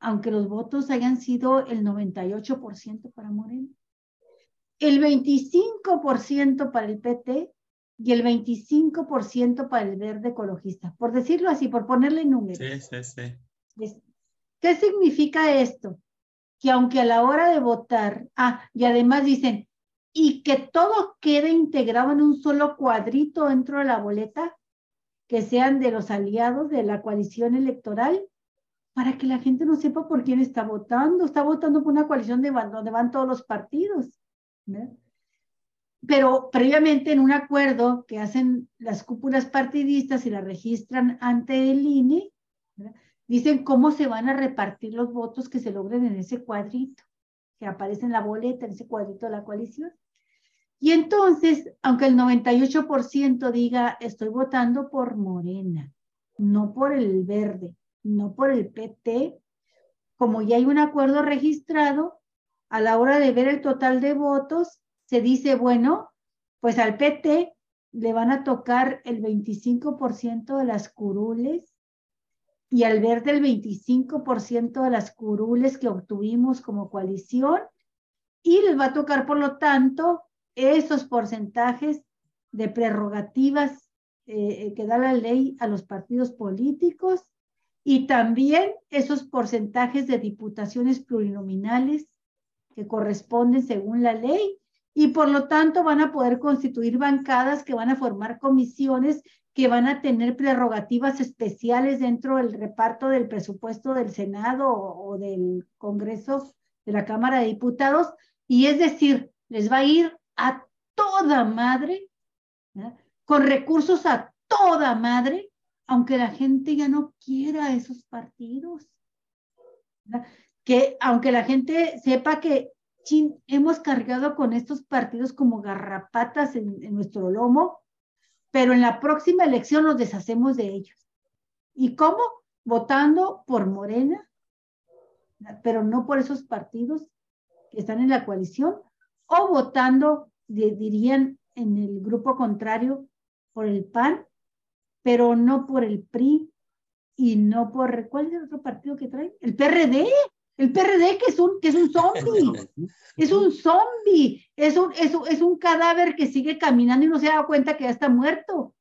aunque los votos hayan sido el 98% para Morena. El 25% para el PT y el 25% para el verde ecologista, por decirlo así, por ponerle números. Sí, sí, sí. ¿Qué significa esto? Que aunque a la hora de votar, ah, y además dicen, y que todo quede integrado en un solo cuadrito dentro de la boleta, que sean de los aliados de la coalición electoral para que la gente no sepa por quién está votando. Está votando por una coalición de donde van todos los partidos. Pero previamente en un acuerdo que hacen las cúpulas partidistas y la registran ante el INE, dicen cómo se van a repartir los votos que se logren en ese cuadrito, que aparece en la boleta, en ese cuadrito de la coalición. Y entonces, aunque el 98% diga, estoy votando por Morena, no por el verde, no por el PT, como ya hay un acuerdo registrado, a la hora de ver el total de votos, se dice, bueno, pues al PT le van a tocar el 25% de las curules y al ver del 25% de las curules que obtuvimos como coalición y les va a tocar, por lo tanto, esos porcentajes de prerrogativas eh, eh, que da la ley a los partidos políticos y también esos porcentajes de diputaciones plurinominales que corresponden según la ley y por lo tanto van a poder constituir bancadas que van a formar comisiones que van a tener prerrogativas especiales dentro del reparto del presupuesto del Senado o, del Congreso de la Cámara de Diputados. Y es decir, les va a ir a toda madre, con recursos a toda madre, aunque la gente ya no quiera esos partidos. Que aunque la gente sepa que hemos cargado con estos partidos como garrapatas en nuestro lomo, pero en la próxima elección nos deshacemos de ellos. ¿Y cómo? Votando por Morena, pero no por esos partidos que están en la coalición, o votando, dirían en el grupo contrario, por el PAN, pero no por el PRI y no por, ¿cuál es el otro partido que trae? El PRD. El PRD que es un, que es un zombie, es un zombie, es un, es, es un cadáver que sigue caminando y no se da cuenta que ya está muerto.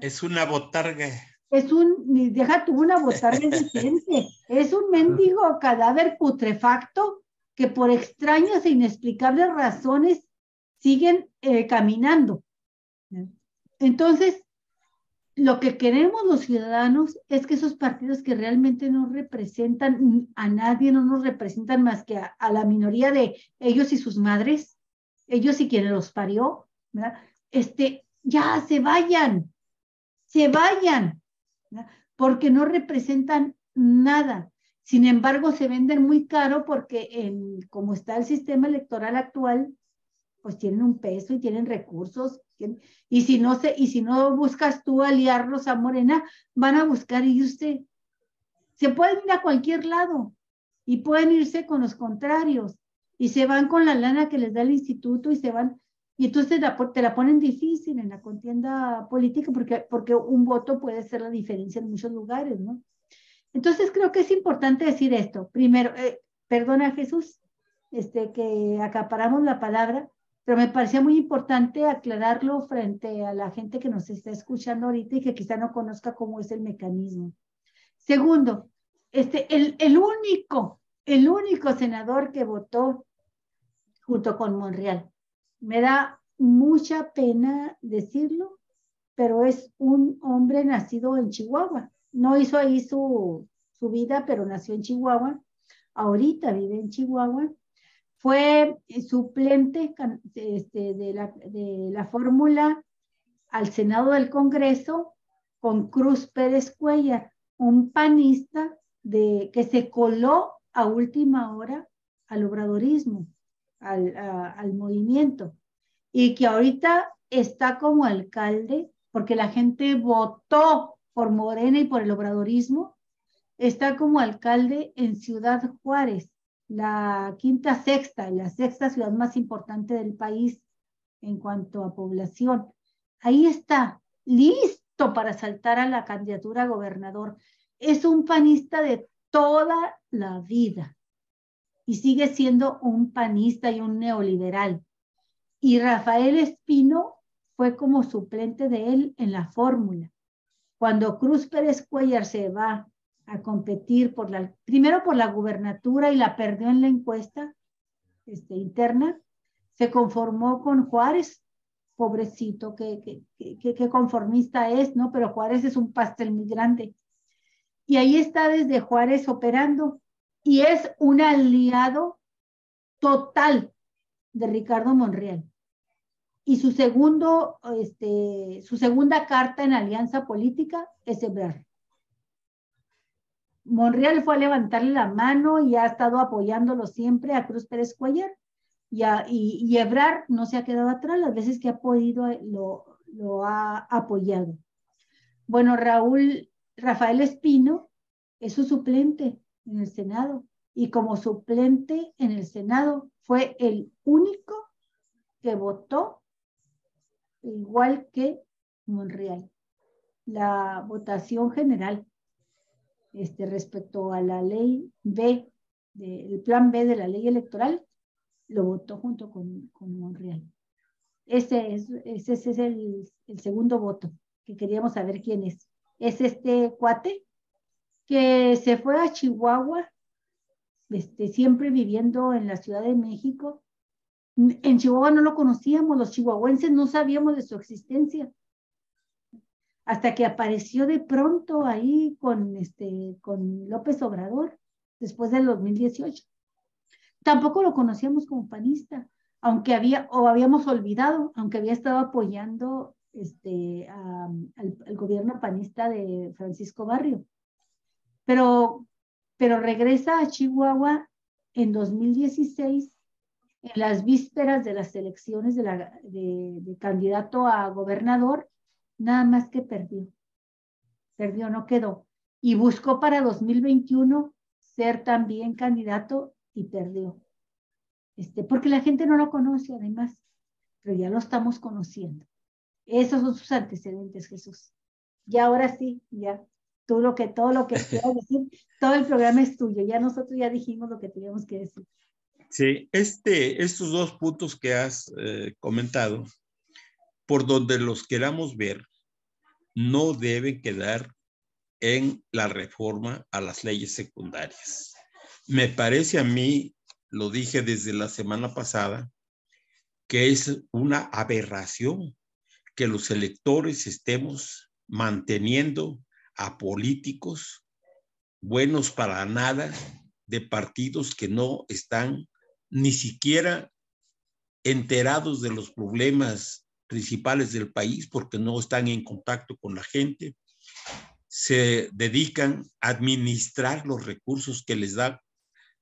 Es una botarga. Es un, deja tú una botarga existente, es un mendigo cadáver putrefacto que por extrañas e inexplicables razones siguen eh, caminando. Entonces, lo que queremos los ciudadanos es que esos partidos que realmente no representan a nadie, no nos representan más que a, la minoría de ellos y sus madres, ellos y quienes los parió, este, ya se vayan, se vayan, porque no representan nada. Sin embargo, se venden muy caro porque en, como está el sistema electoral actual, pues tienen un peso y tienen recursos y si no se, y si no buscas tú aliarlos a Morena, van a buscar irse. Se pueden ir a cualquier lado y pueden irse con los contrarios y se van con la lana que les da el instituto y se van y entonces te la, ponen difícil en la contienda política porque, porque un voto puede ser la diferencia en muchos lugares, ¿no? Entonces creo que es importante decir esto. Primero, eh, perdona Jesús, este, que acaparamos la palabra, pero me parecía muy importante aclararlo frente a la gente que nos está escuchando ahorita y que quizá no conozca cómo es el mecanismo. Segundo, este, el, único, el único senador que votó junto con Monreal. Me da mucha pena decirlo, pero es un hombre nacido en Chihuahua. No hizo ahí su, su vida, pero nació en Chihuahua. Ahorita vive en Chihuahua fue suplente este, de la, de la fórmula al Senado del Congreso con Cruz Pérez Cuellar, un panista de, que se coló a última hora al obradorismo, al, al movimiento, y que ahorita está como alcalde, porque la gente votó por Morena y por el obradorismo, está como alcalde en Ciudad Juárez la quinta sexta, la sexta ciudad más importante del país en cuanto a población. Ahí está, listo para saltar a la candidatura a gobernador. Es un panista de toda la vida y sigue siendo un panista y un neoliberal. Y Rafael Espino fue como suplente de él en la fórmula. Cuando Cruz Pérez Cuellar se va a competir por la, primero por la gubernatura y la perdió en la encuesta este, interna, se conformó con Juárez, pobrecito, que, conformista es, ¿no? Pero Juárez es un pastel muy grande. Y ahí está desde Juárez operando y es un aliado total de Ricardo Monreal. Y su segundo, este, su segunda carta en alianza política es Ebrard. Monreal fue a levantarle la mano y ha estado apoyándolo siempre a Cruz Pérez Cuellar y, y, Ebrar no se ha quedado atrás, las veces que ha podido eh, lo, lo ha apoyado. Bueno, Raúl, Rafael Espino es su suplente en el Senado y como suplente en el Senado fue el único que votó igual que Monreal. La votación general este, respecto a la ley B, el plan B de la ley electoral, lo votó junto con, con Monreal. Ese es, ese, es el, el, segundo voto que queríamos saber quién es. Es este cuate que se fue a Chihuahua, este, siempre viviendo en la Ciudad de México. En Chihuahua no lo conocíamos, los chihuahuenses no sabíamos de su existencia. Hasta que apareció de pronto ahí con, este, con López Obrador, después del 2018. Tampoco lo conocíamos como panista, aunque había, o habíamos olvidado, aunque había estado apoyando este, al, gobierno panista de Francisco Barrio. Pero, pero regresa a Chihuahua en 2016, en las vísperas de las elecciones de, la, de candidato a gobernador, nada más que perdió. Perdió, no quedó. Y buscó para 2021 ser también candidato y perdió. Este, porque la gente no lo conoce además, pero ya lo estamos conociendo. Esos son sus antecedentes, Jesús. Y ahora sí, ya, tú lo que, todo lo que quieras decir, todo el programa es tuyo, ya nosotros ya dijimos lo que teníamos que decir. Sí, este, estos dos puntos que has eh, comentado, por donde los queramos ver, no deben quedar en la reforma a las leyes secundarias. Me parece a mí, lo dije desde la semana pasada, que es una aberración que los electores estemos manteniendo a políticos buenos para nada de partidos que no están ni siquiera enterados de los problemas principales del país porque no están en contacto con la gente, se dedican a administrar los recursos que les da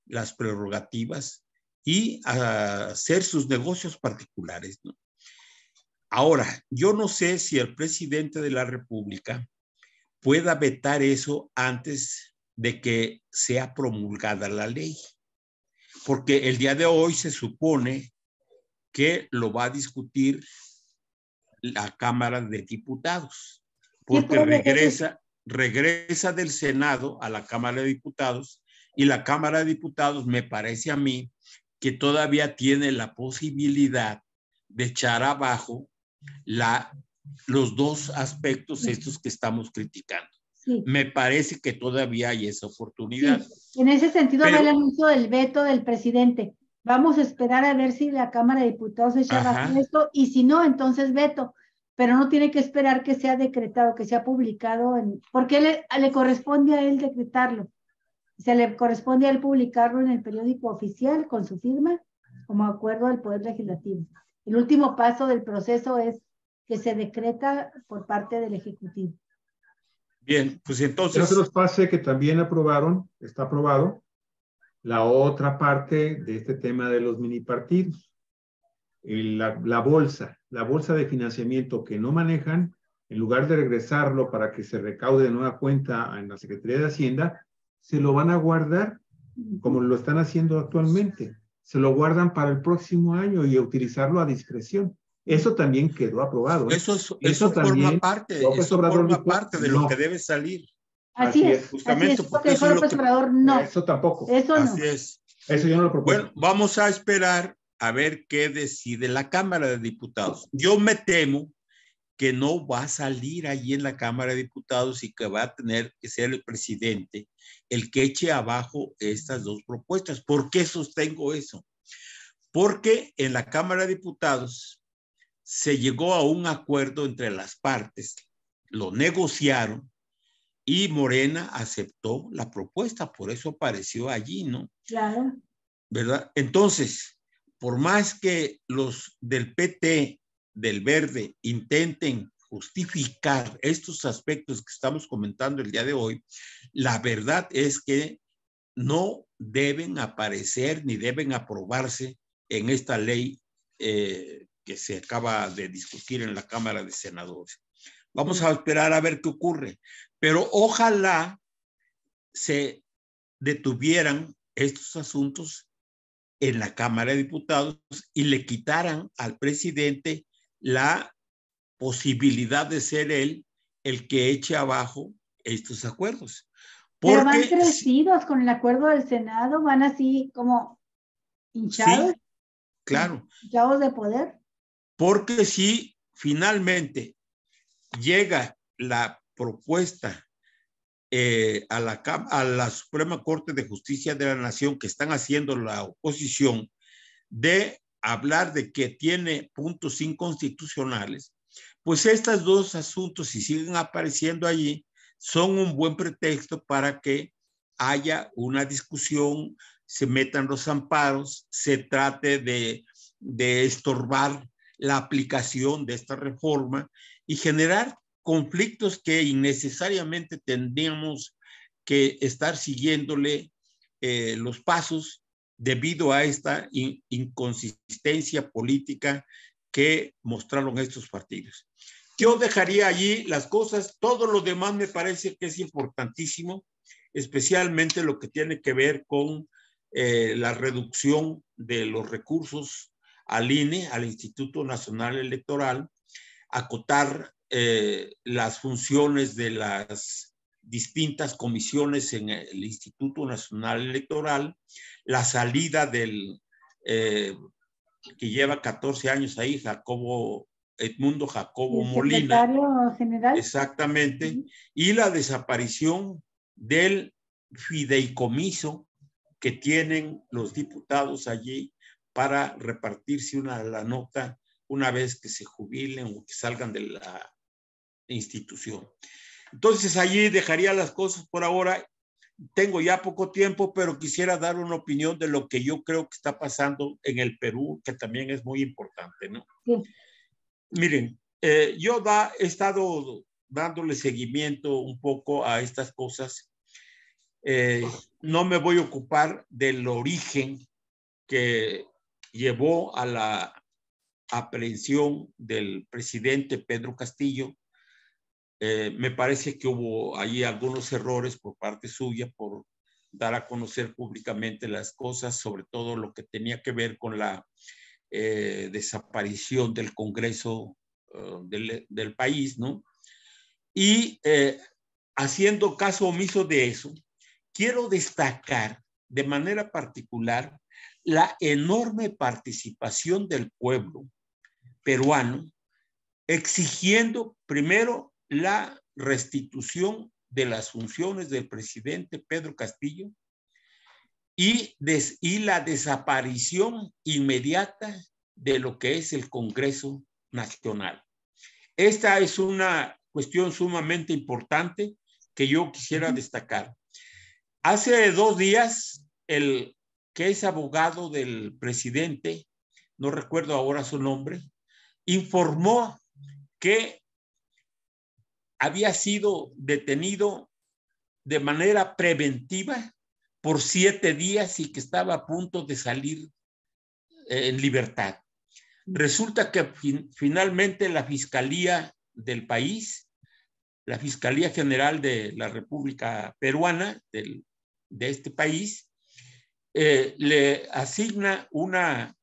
las prerrogativas y a hacer sus negocios particulares. Ahora, yo no sé si el presidente de la República pueda vetar eso antes de que sea promulgada la ley, porque el día de hoy se supone que lo va a discutir la Cámara de Diputados, porque regresa, regresa del Senado a la Cámara de Diputados y la Cámara de Diputados me parece a mí que todavía tiene la posibilidad de echar abajo la, los dos aspectos estos que estamos criticando. Me parece que todavía hay esa oportunidad. En ese sentido, Pero, el anuncio del veto del presidente. Vamos a esperar a ver si la Cámara de Diputados echa abajo esto y si no, entonces veto pero no tiene que esperar que sea decretado, que sea publicado, en, porque le, le corresponde a él decretarlo. Se le corresponde a él publicarlo en el periódico oficial con su firma como acuerdo del Poder Legislativo. El último paso del proceso es que se decreta por parte del Ejecutivo. Bien, pues entonces... No se nos pase que también aprobaron, está aprobado, la otra parte de este tema de los mini partidos, la, la bolsa la bolsa de financiamiento que no manejan, en lugar de regresarlo para que se recaude de nueva cuenta en la Secretaría de Hacienda, se lo van a guardar como lo están haciendo actualmente. Se lo guardan para el próximo año y utilizarlo a discreción. Eso también quedó aprobado. ¿eh? Eso, eso, forma parte, eso forma parte de lo que debe salir. Así, es, justamente porque, eso, no. Eso tampoco. Eso Así es. Eso yo no lo propongo. Bueno, vamos a esperar a ver qué decide la Cámara de Diputados. Yo me temo que no va a salir allí en la Cámara de Diputados y que va a tener que ser el presidente el que eche abajo estas dos propuestas. ¿Por qué sostengo eso? Porque en la Cámara de Diputados se llegó a un acuerdo entre las partes, lo negociaron y Morena aceptó la propuesta, por eso apareció allí, ¿no? Claro. ¿Verdad? Entonces, por más que los del PT, del Verde, intenten justificar estos aspectos que estamos comentando el día de hoy, la verdad es que no deben aparecer ni deben aprobarse en esta ley eh, que se acaba de discutir en la Cámara de Senadores. Vamos a esperar a ver qué ocurre, pero ojalá se detuvieran estos asuntos en la Cámara de Diputados y le quitaran al presidente la posibilidad de ser él el que eche abajo estos acuerdos. Pero van crecidos con el acuerdo del Senado, van así como hinchados. Sí, claro. Hinchados de poder. Porque si finalmente llega la propuesta eh, a, la, a la Suprema Corte de Justicia de la Nación que están haciendo la oposición de hablar de que tiene puntos inconstitucionales, pues estos dos asuntos, si siguen apareciendo allí, son un buen pretexto para que haya una discusión, se metan los amparos, se trate de, de estorbar la aplicación de esta reforma y generar conflictos que innecesariamente tendríamos que estar siguiéndole eh, los pasos debido a esta inconsistencia política que mostraron estos partidos. Yo dejaría allí las cosas, todo lo demás me parece que es importantísimo, especialmente lo que tiene que ver con eh, la reducción de los recursos al INE, al Instituto Nacional Electoral, acotar eh, las funciones de las distintas comisiones en el Instituto Nacional Electoral, la salida del eh, que lleva 14 años ahí, Jacobo Edmundo Jacobo Molina. General. Exactamente. Y la desaparición del fideicomiso que tienen los diputados allí para repartirse una la nota una vez que se jubilen o que salgan de la institución. Entonces allí dejaría las cosas por ahora. Tengo ya poco tiempo, pero quisiera dar una opinión de lo que yo creo que está pasando en el Perú, que también es muy importante, ¿no? Miren, eh, yo da, he estado dándole seguimiento un poco a estas cosas. Eh, no me voy a ocupar del origen que llevó a la aprehensión del presidente Pedro Castillo, eh, me parece que hubo ahí algunos errores por parte suya por dar a conocer públicamente las cosas, sobre todo lo que tenía que ver con la eh, desaparición del Congreso uh, del, país, ¿no? Y eh, haciendo caso omiso de eso, quiero destacar de manera particular la enorme participación del pueblo peruano exigiendo primero la restitución de las funciones del presidente Pedro Castillo y, y la desaparición inmediata de lo que es el Congreso Nacional. Esta es una cuestión sumamente importante que yo quisiera destacar. Hace dos días, el que es abogado del presidente, no recuerdo ahora su nombre, informó que había sido detenido de manera preventiva por siete días y que estaba a punto de salir eh, en libertad. Resulta que finalmente la Fiscalía del país, la Fiscalía General de la República Peruana, de este país, eh, le asigna una,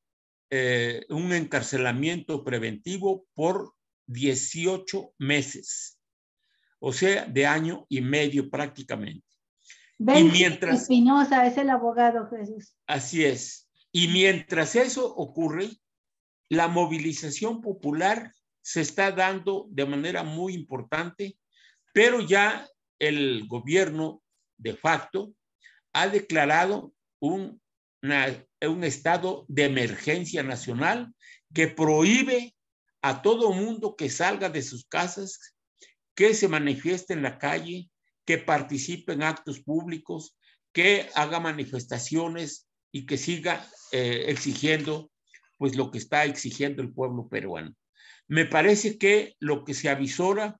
eh, un encarcelamiento preventivo por 18 meses o sea, de año y medio prácticamente. y mientras, Espinosa es el abogado Jesús. Así es. Y mientras eso ocurre, la movilización popular se está dando de manera muy importante, pero ya el gobierno de facto ha declarado un, un estado de emergencia nacional que prohíbe a todo mundo que salga de sus casas que se manifieste en la calle, que participe en actos públicos, que haga manifestaciones y que siga eh, exigiendo pues lo que está exigiendo el pueblo peruano. Me parece que lo que se avisora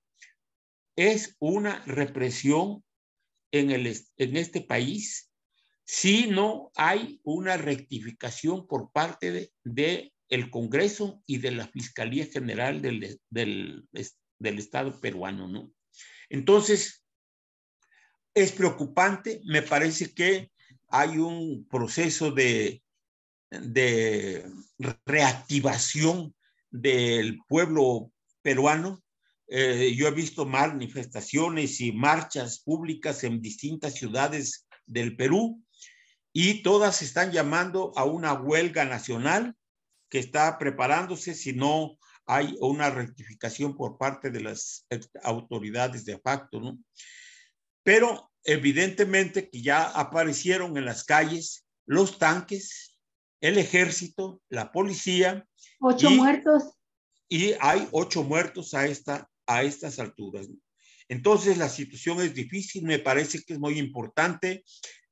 es una represión en, el, en este país si no hay una rectificación por parte de, Congreso y de la Fiscalía General del, del, del Estado peruano, ¿no? Entonces, es preocupante, me parece que hay un proceso de, de reactivación del pueblo peruano. Eh, yo he visto manifestaciones y marchas públicas en distintas ciudades del Perú y todas están llamando a una huelga nacional que está preparándose si no hay una rectificación por parte de las autoridades de facto, ¿no? Pero evidentemente que ya aparecieron en las calles los tanques, el ejército, la policía. Ocho muertos. Y hay ocho muertos a, esta, a estas alturas. Entonces la situación es difícil, me parece que es muy importante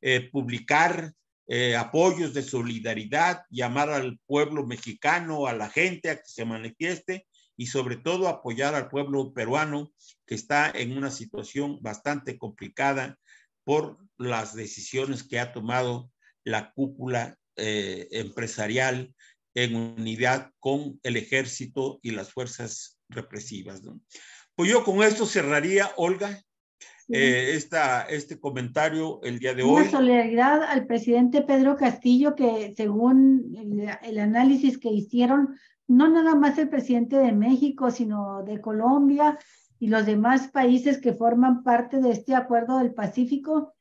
eh, publicar eh, apoyos de solidaridad, llamar al pueblo mexicano, a la gente a que se manifieste y sobre todo apoyar al pueblo peruano que está en una situación bastante complicada por las decisiones que ha tomado la cúpula eh, empresarial en unidad con el ejército y las fuerzas represivas. Pues yo con esto cerraría, Olga, eh, esta, este comentario el día de hoy. Una solidaridad al presidente Pedro Castillo, que según el, análisis que hicieron, no nada más el presidente de México, sino de Colombia y los demás países que forman parte de este acuerdo del Pacífico,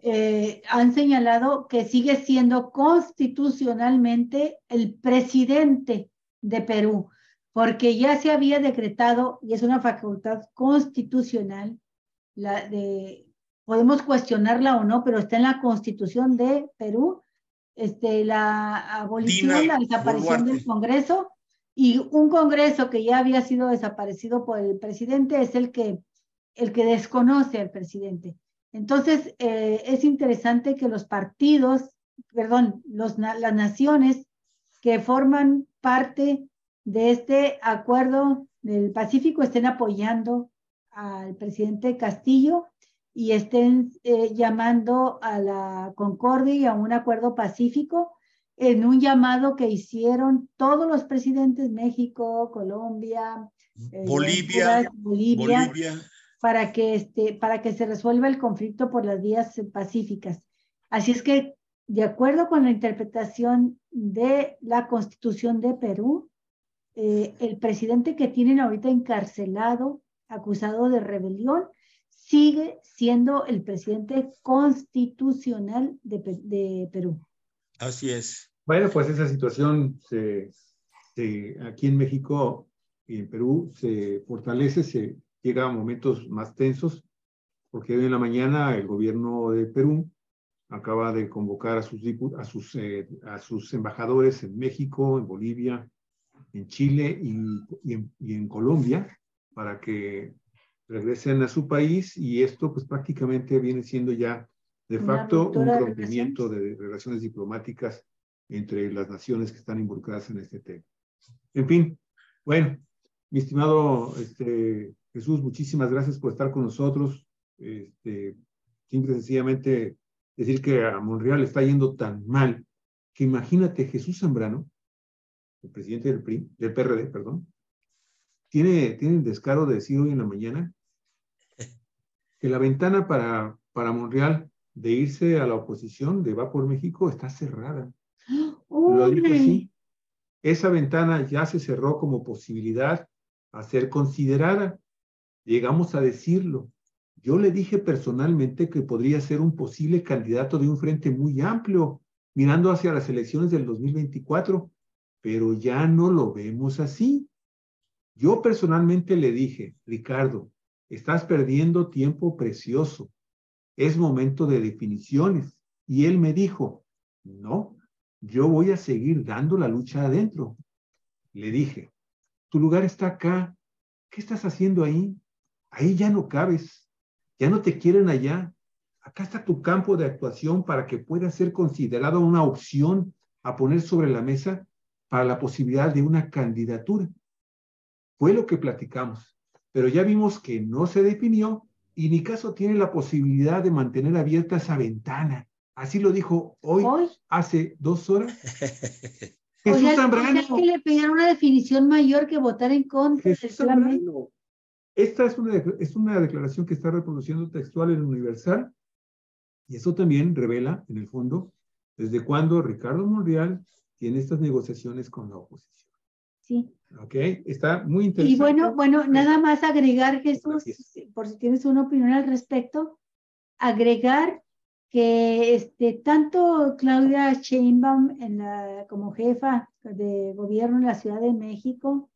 eh, han señalado que sigue siendo constitucionalmente el presidente de Perú, porque ya se había decretado, y es una facultad constitucional, la de, podemos cuestionarla o no, pero está en la constitución de Perú, este, la abolición, la desaparición del Congreso, y un Congreso que ya había sido desaparecido por el presidente es el que, el que desconoce al presidente. Entonces, eh, es interesante que los partidos, perdón, los, las naciones que forman parte de este acuerdo del Pacífico estén apoyando al presidente Castillo y estén eh, llamando a la concordia y a un acuerdo pacífico en un llamado que hicieron todos los presidentes, México, Colombia, eh, Bolivia, Bolivia, para, que este, para que se resuelva el conflicto por las vías pacíficas. Así es que, de acuerdo con la interpretación de la constitución de Perú, eh, el presidente que tienen ahorita encarcelado acusado de rebelión, sigue siendo el presidente constitucional de, Perú. Así es. Bueno, pues esa situación se, aquí en México y en Perú se fortalece, se llega a momentos más tensos, porque hoy en la mañana el gobierno de Perú acaba de convocar a sus, a sus, eh, a sus embajadores en México, en Bolivia, en Chile y, y en Colombia para que regresen a su país y esto pues prácticamente viene siendo ya de facto un rompimiento de, relaciones diplomáticas entre las naciones que están involucradas en este tema. En fin, bueno, mi estimado este, Jesús, muchísimas gracias por estar con nosotros. Este, simple y sencillamente decir que a Monreal está yendo tan mal que imagínate Jesús Zambrano, el presidente del PRI, del PRD, perdón, tiene, tiene el descaro de decir hoy en la mañana que la ventana para, para Monreal de irse a la oposición de Va por México está cerrada. Lo dijo así. Esa ventana ya se cerró como posibilidad a ser considerada. Llegamos a decirlo. Yo le dije personalmente que podría ser un posible candidato de un frente muy amplio, mirando hacia las elecciones del 2024, pero ya no lo vemos así. Yo personalmente le dije, Ricardo, estás perdiendo tiempo precioso. Es momento de definiciones. Y él me dijo, no, yo voy a seguir dando la lucha adentro. Le dije, tu lugar está acá. ¿Qué estás haciendo ahí? Ahí ya no cabes. Ya no te quieren allá. Acá está tu campo de actuación para que pueda ser considerado una opción a poner sobre la mesa para la posibilidad de una candidatura. Fue lo que platicamos, pero ya vimos que no se definió y ni caso tiene la posibilidad de mantener abierta esa ventana. Así lo dijo hoy, hace dos horas. Jesús Zambrano. que le pidieron una definición mayor que votar en contra. Jesús Zambrano. Esta es una, es una declaración que está reproduciendo textual en Universal y eso también revela, en el fondo, desde cuándo Ricardo Monreal tiene estas negociaciones con la oposición. Sí. Ok, está muy interesante. Y bueno, bueno, nada más agregar, Jesús, por si tienes una opinión al respecto, agregar que este, tanto Claudia Sheinbaum en la, como jefa de gobierno en la Ciudad de México,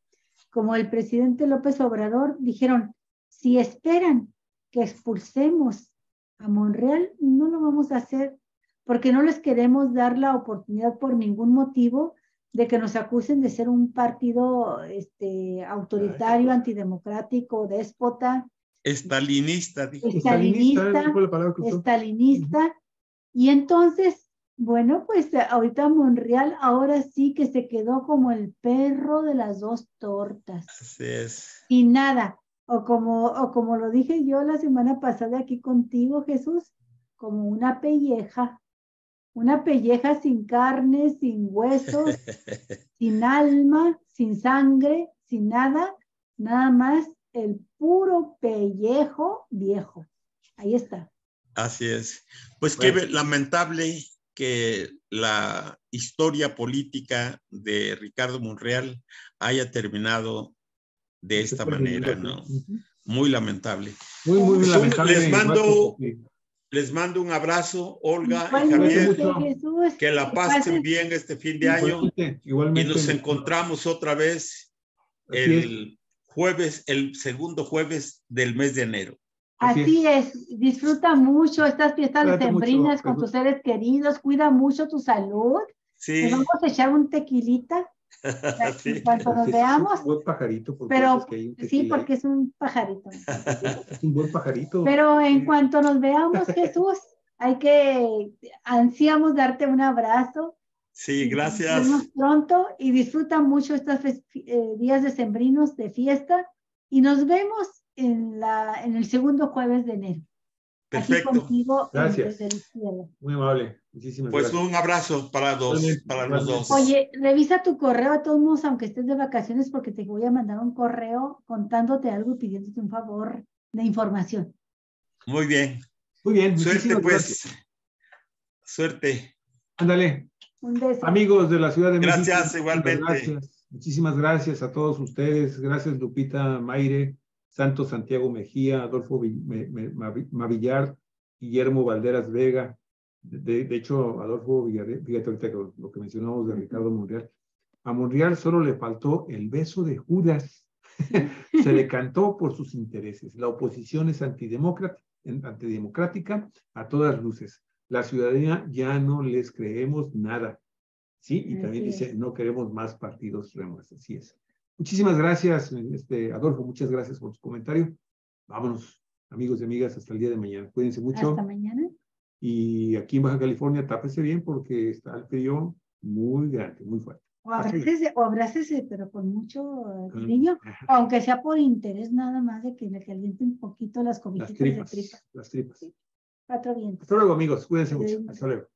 como el presidente López Obrador, dijeron, si esperan que expulsemos a Monreal, no lo vamos a hacer porque no les queremos dar la oportunidad por ningún motivo de que nos acusen de ser un partido este, autoritario, antidemocrático, déspota. Estalinista. Estalinista, estalinista. Y entonces, bueno, pues ahorita Monreal ahora sí que se quedó como el perro de las dos tortas. Así es. Y nada, o como, o como lo dije yo la semana pasada aquí contigo, Jesús, como una pelleja una pelleja sin carne, sin huesos, sin alma, sin sangre, sin nada, nada más el puro pellejo viejo. Ahí está. Así es. Pues qué lamentable que la historia política de Ricardo Monreal haya terminado de esta manera, ¿no? Muy lamentable. Muy, muy lamentable. Les mando les mando un abrazo, Olga y Javier. que la pasen bien este fin de año. Y nos encontramos otra vez el jueves, el segundo jueves del mes de enero. Así, es. disfruta mucho estas fiestas de sembrinas con tus seres queridos, cuida mucho tu salud. Sí. vamos a echar un tequilita. En cuanto nos veamos. un buen pajarito. pero sí, porque es un pajarito. es un buen pajarito. Pero en cuanto nos veamos, Jesús, hay que ansiamos darte un abrazo. Sí, gracias. Nos pronto y disfruta mucho estos eh, días decembrinos de fiesta y nos vemos en, la, en el segundo jueves de enero. Perfecto. Gracias. Muy amable. Muchísimas pues un abrazo para, dos, para los dos. Oye, revisa tu correo a todos modos, aunque estés de vacaciones, porque te voy a mandar un correo contándote algo y pidiéndote un favor de información. Muy bien. Muy bien. Suerte, pues. Suerte. Ándale. Un beso. Amigos de la Ciudad de México. Gracias, igualmente. Muchísimas gracias a todos ustedes. Gracias, Lupita Maire. Santos Santiago Mejía, Adolfo Mavillar, Guillermo Valderas Vega. De, hecho, Adolfo fíjate ahorita lo, que mencionamos de Ricardo Monreal. A Monreal solo le faltó el beso de Judas. Se le cantó por sus intereses. La oposición es antidemocrática a todas luces. La ciudadanía ya no les creemos nada. Sí, y también dice, no queremos más partidos remos. Así es. Muchísimas gracias, este, Adolfo, muchas gracias por su comentario. Vámonos, amigos y amigas, hasta el día de mañana. Cuídense mucho. Hasta mañana. Y aquí en Baja California, tápese bien porque está el frío muy grande, muy fuerte. O abrácese, pero con mucho cariño, aunque sea por interés nada más de que le caliente un poquito las de tripa. Las tripas. Cuatro vientos. Hasta luego, amigos. Cuídense mucho. Hasta luego.